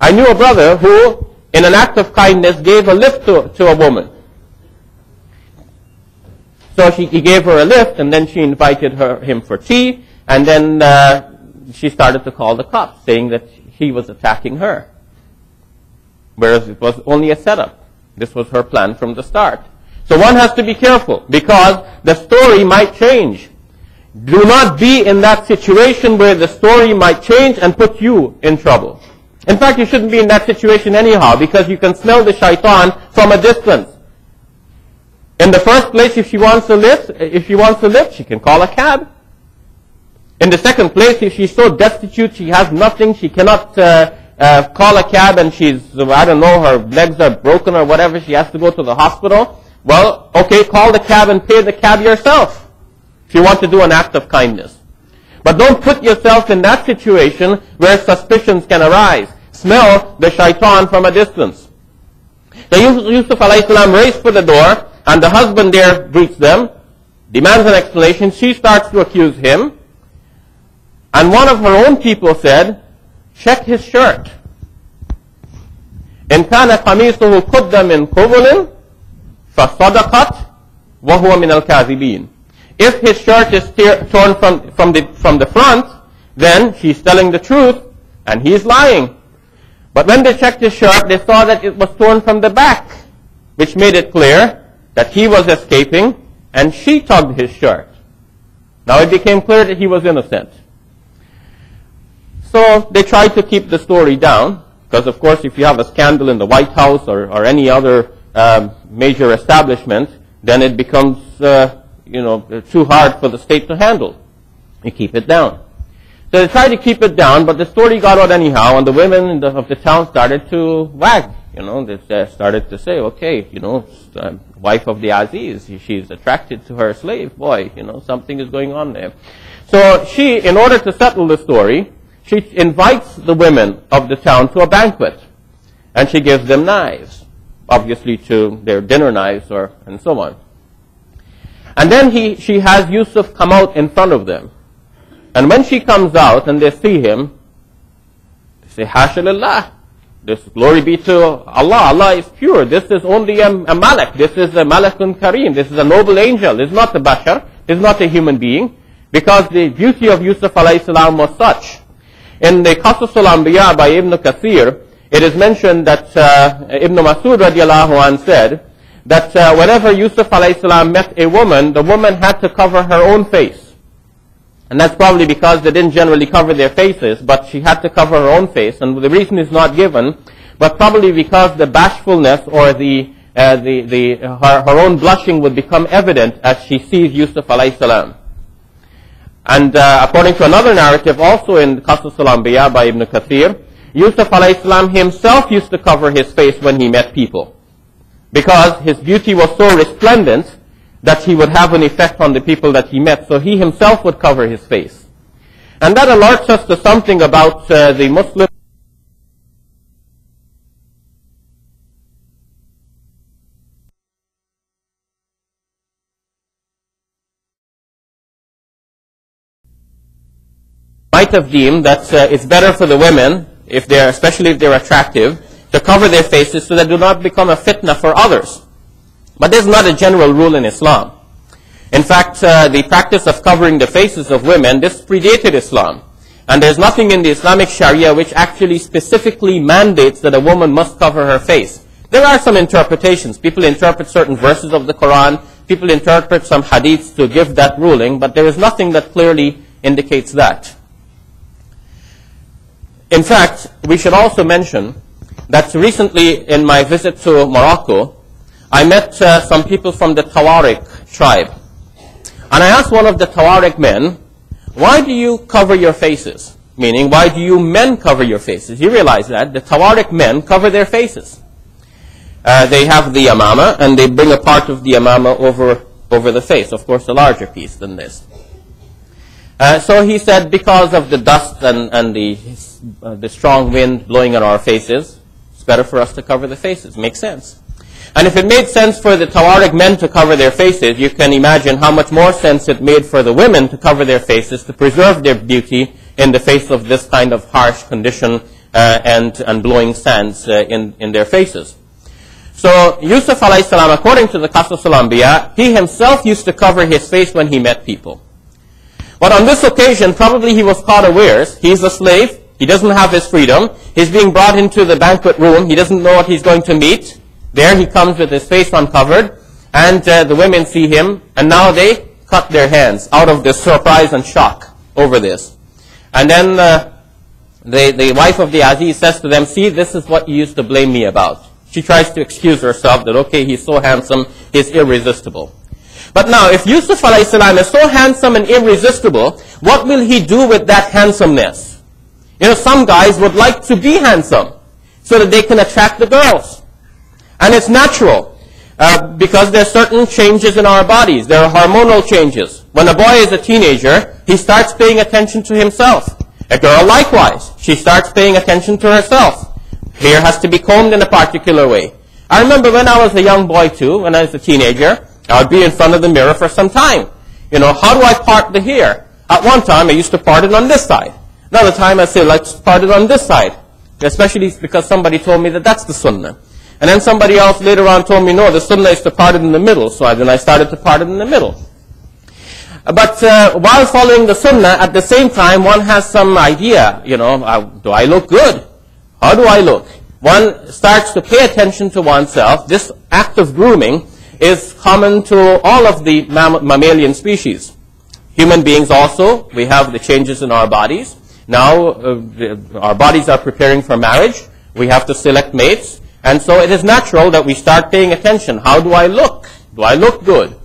I knew a brother who, in an act of kindness, gave a lift to, to a woman. So she, he gave her a lift, and then she invited her, him for tea, and then uh, she started to call the cops, saying that he was attacking her whereas it was only a setup. This was her plan from the start. So one has to be careful because the story might change. Do not be in that situation where the story might change and put you in trouble. In fact, you shouldn't be in that situation anyhow because you can smell the shaitan from a distance. In the first place, if she wants to lift, if she wants a lift, she can call a cab. In the second place, if she's so destitute, she has nothing, she cannot uh, uh, call a cab and she's, I don't know, her legs are broken or whatever, she has to go to the hospital. Well, okay, call the cab and pay the cab yourself if you want to do an act of kindness. But don't put yourself in that situation where suspicions can arise. Smell the shaitan from a distance. The Yusuf salam raced for the door, and the husband there greets them, demands an explanation. She starts to accuse him. And one of her own people said, check his shirt. إن كان قميصه قد من قبل فصدقت وهو من الكاذبين. If his shirt is torn from, from, the, from the front, then she's telling the truth and he's lying. But when they checked his shirt, they saw that it was torn from the back, which made it clear that he was escaping and she tugged his shirt. Now it became clear that he was innocent. So they tried to keep the story down, because of course if you have a scandal in the White House or, or any other um, major establishment, then it becomes uh, you know, too hard for the state to handle. You keep it down. So they tried to keep it down, but the story got out anyhow, and the women the, of the town started to wag. You know, they started to say, okay, you know, wife of the Aziz, she's attracted to her slave boy. You know, something is going on there. So she, in order to settle the story, she invites the women of the town to a banquet, and she gives them knives, obviously to their dinner knives or and so on. And then he, she has Yusuf come out in front of them. And when she comes out and they see him, they say, Hashalillah. This glory be to Allah. Allah is pure. This is only a, a malak. This is a malakun kareem. This is a noble angel. This is not a bashar. This is not a human being. Because the beauty of Yusuf alayhi salam was such. In the Qasas al-Anbiya by Ibn Kathir, it is mentioned that uh, Ibn Masud radiallahu anh said, that uh, whenever Yusuf alayhi met a woman, the woman had to cover her own face. And that's probably because they didn't generally cover their faces, but she had to cover her own face. And the reason is not given, but probably because the bashfulness or the, uh, the, the, her, her own blushing would become evident as she sees Yusuf alayhi And uh, according to another narrative, also in Qasas al-Anbiya by Ibn Kathir, Yusuf alayhi himself used to cover his face when he met people because his beauty was so resplendent that he would have an effect on the people that he met. So he himself would cover his face. And that alerts us to something about uh, the Muslim might have deemed that uh, it's better for the women, if they're, especially if they're attractive, to cover their faces so they do not become a fitna for others. But there's not a general rule in Islam. In fact, uh, the practice of covering the faces of women, this predated Islam. And there's nothing in the Islamic Sharia which actually specifically mandates that a woman must cover her face. There are some interpretations. People interpret certain verses of the Quran. People interpret some hadiths to give that ruling, but there is nothing that clearly indicates that. In fact, we should also mention that recently in my visit to Morocco, I met uh, some people from the Tawarik tribe. And I asked one of the Tawarik men, why do you cover your faces? Meaning, why do you men cover your faces? You realize that the Tawarik men cover their faces. Uh, they have the amama, and they bring a part of the amama over, over the face. Of course, a larger piece than this. Uh, so he said, because of the dust and, and the, uh, the strong wind blowing on our faces, it's better for us to cover the faces. Makes sense. And if it made sense for the Tawarik men to cover their faces, you can imagine how much more sense it made for the women to cover their faces to preserve their beauty in the face of this kind of harsh condition uh, and, and blowing sands uh, in, in their faces. So Yusuf alayhi salam, according to the Qasas al-Anbiya, he himself used to cover his face when he met people. But on this occasion, probably he was caught unawares. He's a slave. He doesn't have his freedom. He's being brought into the banquet room. He doesn't know what he's going to meet. There he comes with his face uncovered. And uh, the women see him. And now they cut their hands out of this surprise and shock over this. And then uh, the, the wife of the Aziz says to them, see, this is what you used to blame me about. She tries to excuse herself that, okay, he's so handsome, he's irresistible. But now, if Yusuf salam is so handsome and irresistible, what will he do with that handsomeness? You know, some guys would like to be handsome so that they can attract the girls. And it's natural uh, because there are certain changes in our bodies. There are hormonal changes. When a boy is a teenager, he starts paying attention to himself. A girl likewise. She starts paying attention to herself. Hair has to be combed in a particular way. I remember when I was a young boy too, when I was a teenager, I would be in front of the mirror for some time. You know, how do I part the hair? At one time, I used to part it on this side. Another time, I say, let's part it on this side. Especially because somebody told me that that's the sunnah. And then somebody else later on told me, no, the sunnah is to part it in the middle. So I, then I started to part it in the middle. But uh, while following the sunnah, at the same time, one has some idea, you know, uh, do I look good? How do I look? One starts to pay attention to oneself. This act of grooming is common to all of the mam mammalian species. Human beings also, we have the changes in our bodies. Now, uh, our bodies are preparing for marriage. We have to select mates. And so it is natural that we start paying attention. How do I look? Do I look good?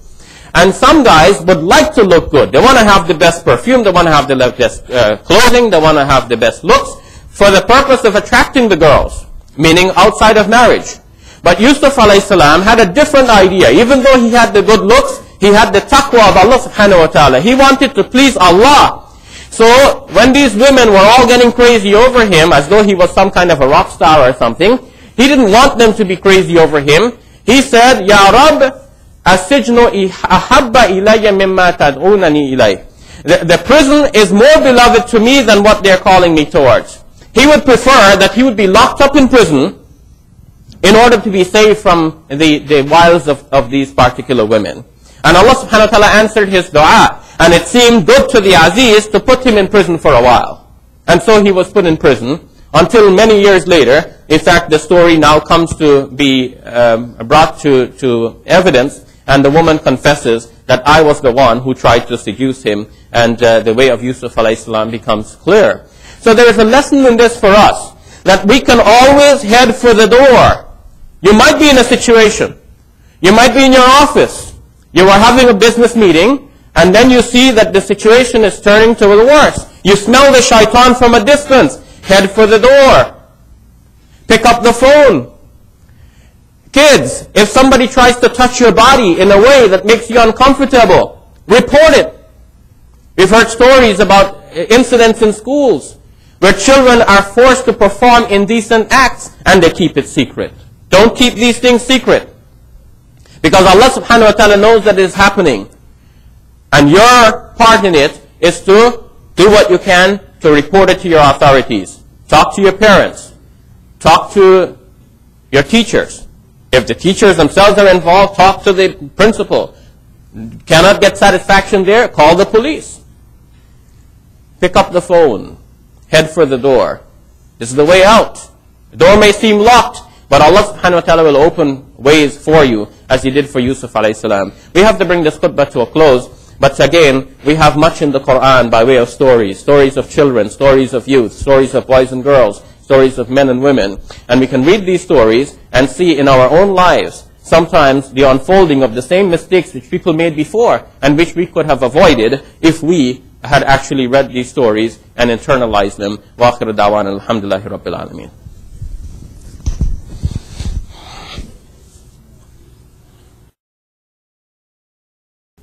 And some guys would like to look good. They want to have the best perfume. They want to have the best uh, clothing. They want to have the best looks for the purpose of attracting the girls, meaning outside of marriage. But Yusuf salam had a different idea. Even though he had the good looks, he had the taqwa of Allah subhanahu wa ta'ala. He wanted to please Allah. So when these women were all getting crazy over him, as though he was some kind of a rock star or something, he didn't want them to be crazy over him. He said, Ya Rab, asijnu ahabba ilayya mimma tad'unani ilay. The, the prison is more beloved to me than what they're calling me towards. He would prefer that he would be locked up in prison in order to be saved from the, the wiles of, of these particular women. And Allah subhanahu wa ta'ala answered his dua. And it seemed good to the Aziz to put him in prison for a while. And so he was put in prison until many years later, in fact, the story now comes to be um, brought to, to evidence, and the woman confesses that I was the one who tried to seduce him, and uh, the way of Yusuf salam becomes clear. So there is a lesson in this for us, that we can always head for the door. You might be in a situation. You might be in your office. You are having a business meeting, and then you see that the situation is turning to the worse. You smell the shaitan from a distance head for the door. Pick up the phone. Kids, if somebody tries to touch your body in a way that makes you uncomfortable, report it. We've heard stories about incidents in schools where children are forced to perform indecent acts and they keep it secret. Don't keep these things secret. Because Allah subhanahu wa ta'ala knows that it is happening. And your part in it is to do what you can to report it to your authorities. Talk to your parents. Talk to your teachers. If the teachers themselves are involved, talk to the principal. Cannot get satisfaction there, call the police. Pick up the phone. Head for the door. This is the way out. The door may seem locked, but Allah subhanahu wa ta'ala will open ways for you, as He did for Yusuf alayhi salam. We have to bring this khutbah to a close. But again, we have much in the Quran by way of stories. Stories of children, stories of youth, stories of boys and girls, stories of men and women. And we can read these stories and see in our own lives sometimes the unfolding of the same mistakes which people made before and which we could have avoided if we had actually read these stories and internalized them. وآخر دعوانا الحمد لله رب العالمين.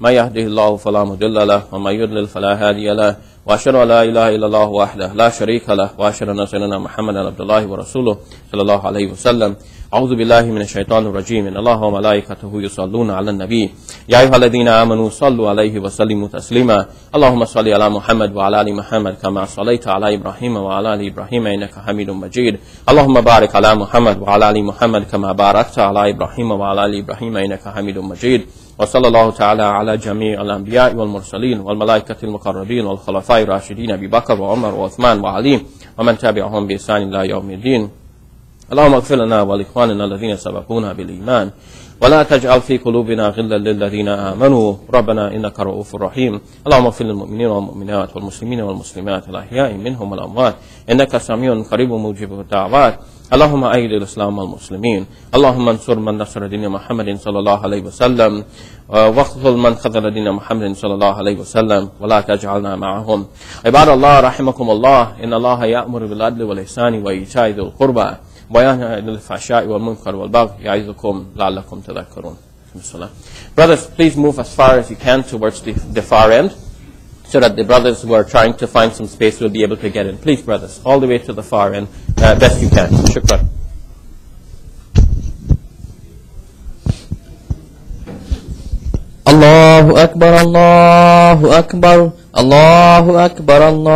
ما يهده الله فلا مضل له وما يضلل فلا هادي له وأشهد أن لا إله إلا الله وحده لا شريك له وأشهد أن سيدنا محمدا عبد الله ورسوله صلى الله عليه وسلم. أعوذ بالله من الشيطان الرجيم. إن الله وملائكته يصلون على النبي. يا أيها الذين آمنوا صلوا عليه وسلموا تسليما. اللهم صل على محمد وعلى آل محمد كما صليت على إبراهيم وعلى آل إبراهيم إنك حميد مجيد. اللهم بارك على محمد وعلى آل محمد كما باركت على إبراهيم وعلى آل إبراهيم إنك حميد مجيد. وصلى الله تعالى على جميع الأنبياء والمرسلين والملائكة المقربين والخلفاء الراشدين أبي بكر وعمر وعثمان وعلي ومن تبعهم بإحسان إلى يوم الدين. اللهم اغفر لنا ولإخواننا الذين سبقونا بالإيمان. ولا تجعل في قلوبنا غلا للذين آمنوا. ربنا إنك رؤوف رحيم. اللهم اغفر للمؤمنين والمؤمنات والمسلمين والمسلمات الأحياء منهم والأموات. إنك سميع قريب مجيب الدعوات. اللهم أيد الإسلام والمسلمين. اللهم انصر من نصر دين محمد صلى الله عليه وسلم واخذل من خذل دين محمد صلى الله عليه وسلم ولا تجعلنا معهم. عباد الله رحمكم الله إن الله يأمر بالعدل والإحسان وإيتاء ذي القربى وينهى عن الفحشاء والمنكر والبغي يعظكم لعلكم تذكرون. Brothers, please move as far as you can towards the, the far end. so that the brothers who are trying to find some space will be able to get in. Please, brothers, all the way to the far end, uh, best you can. Shukran. الله أكبر الله أكبر الله أكبر الله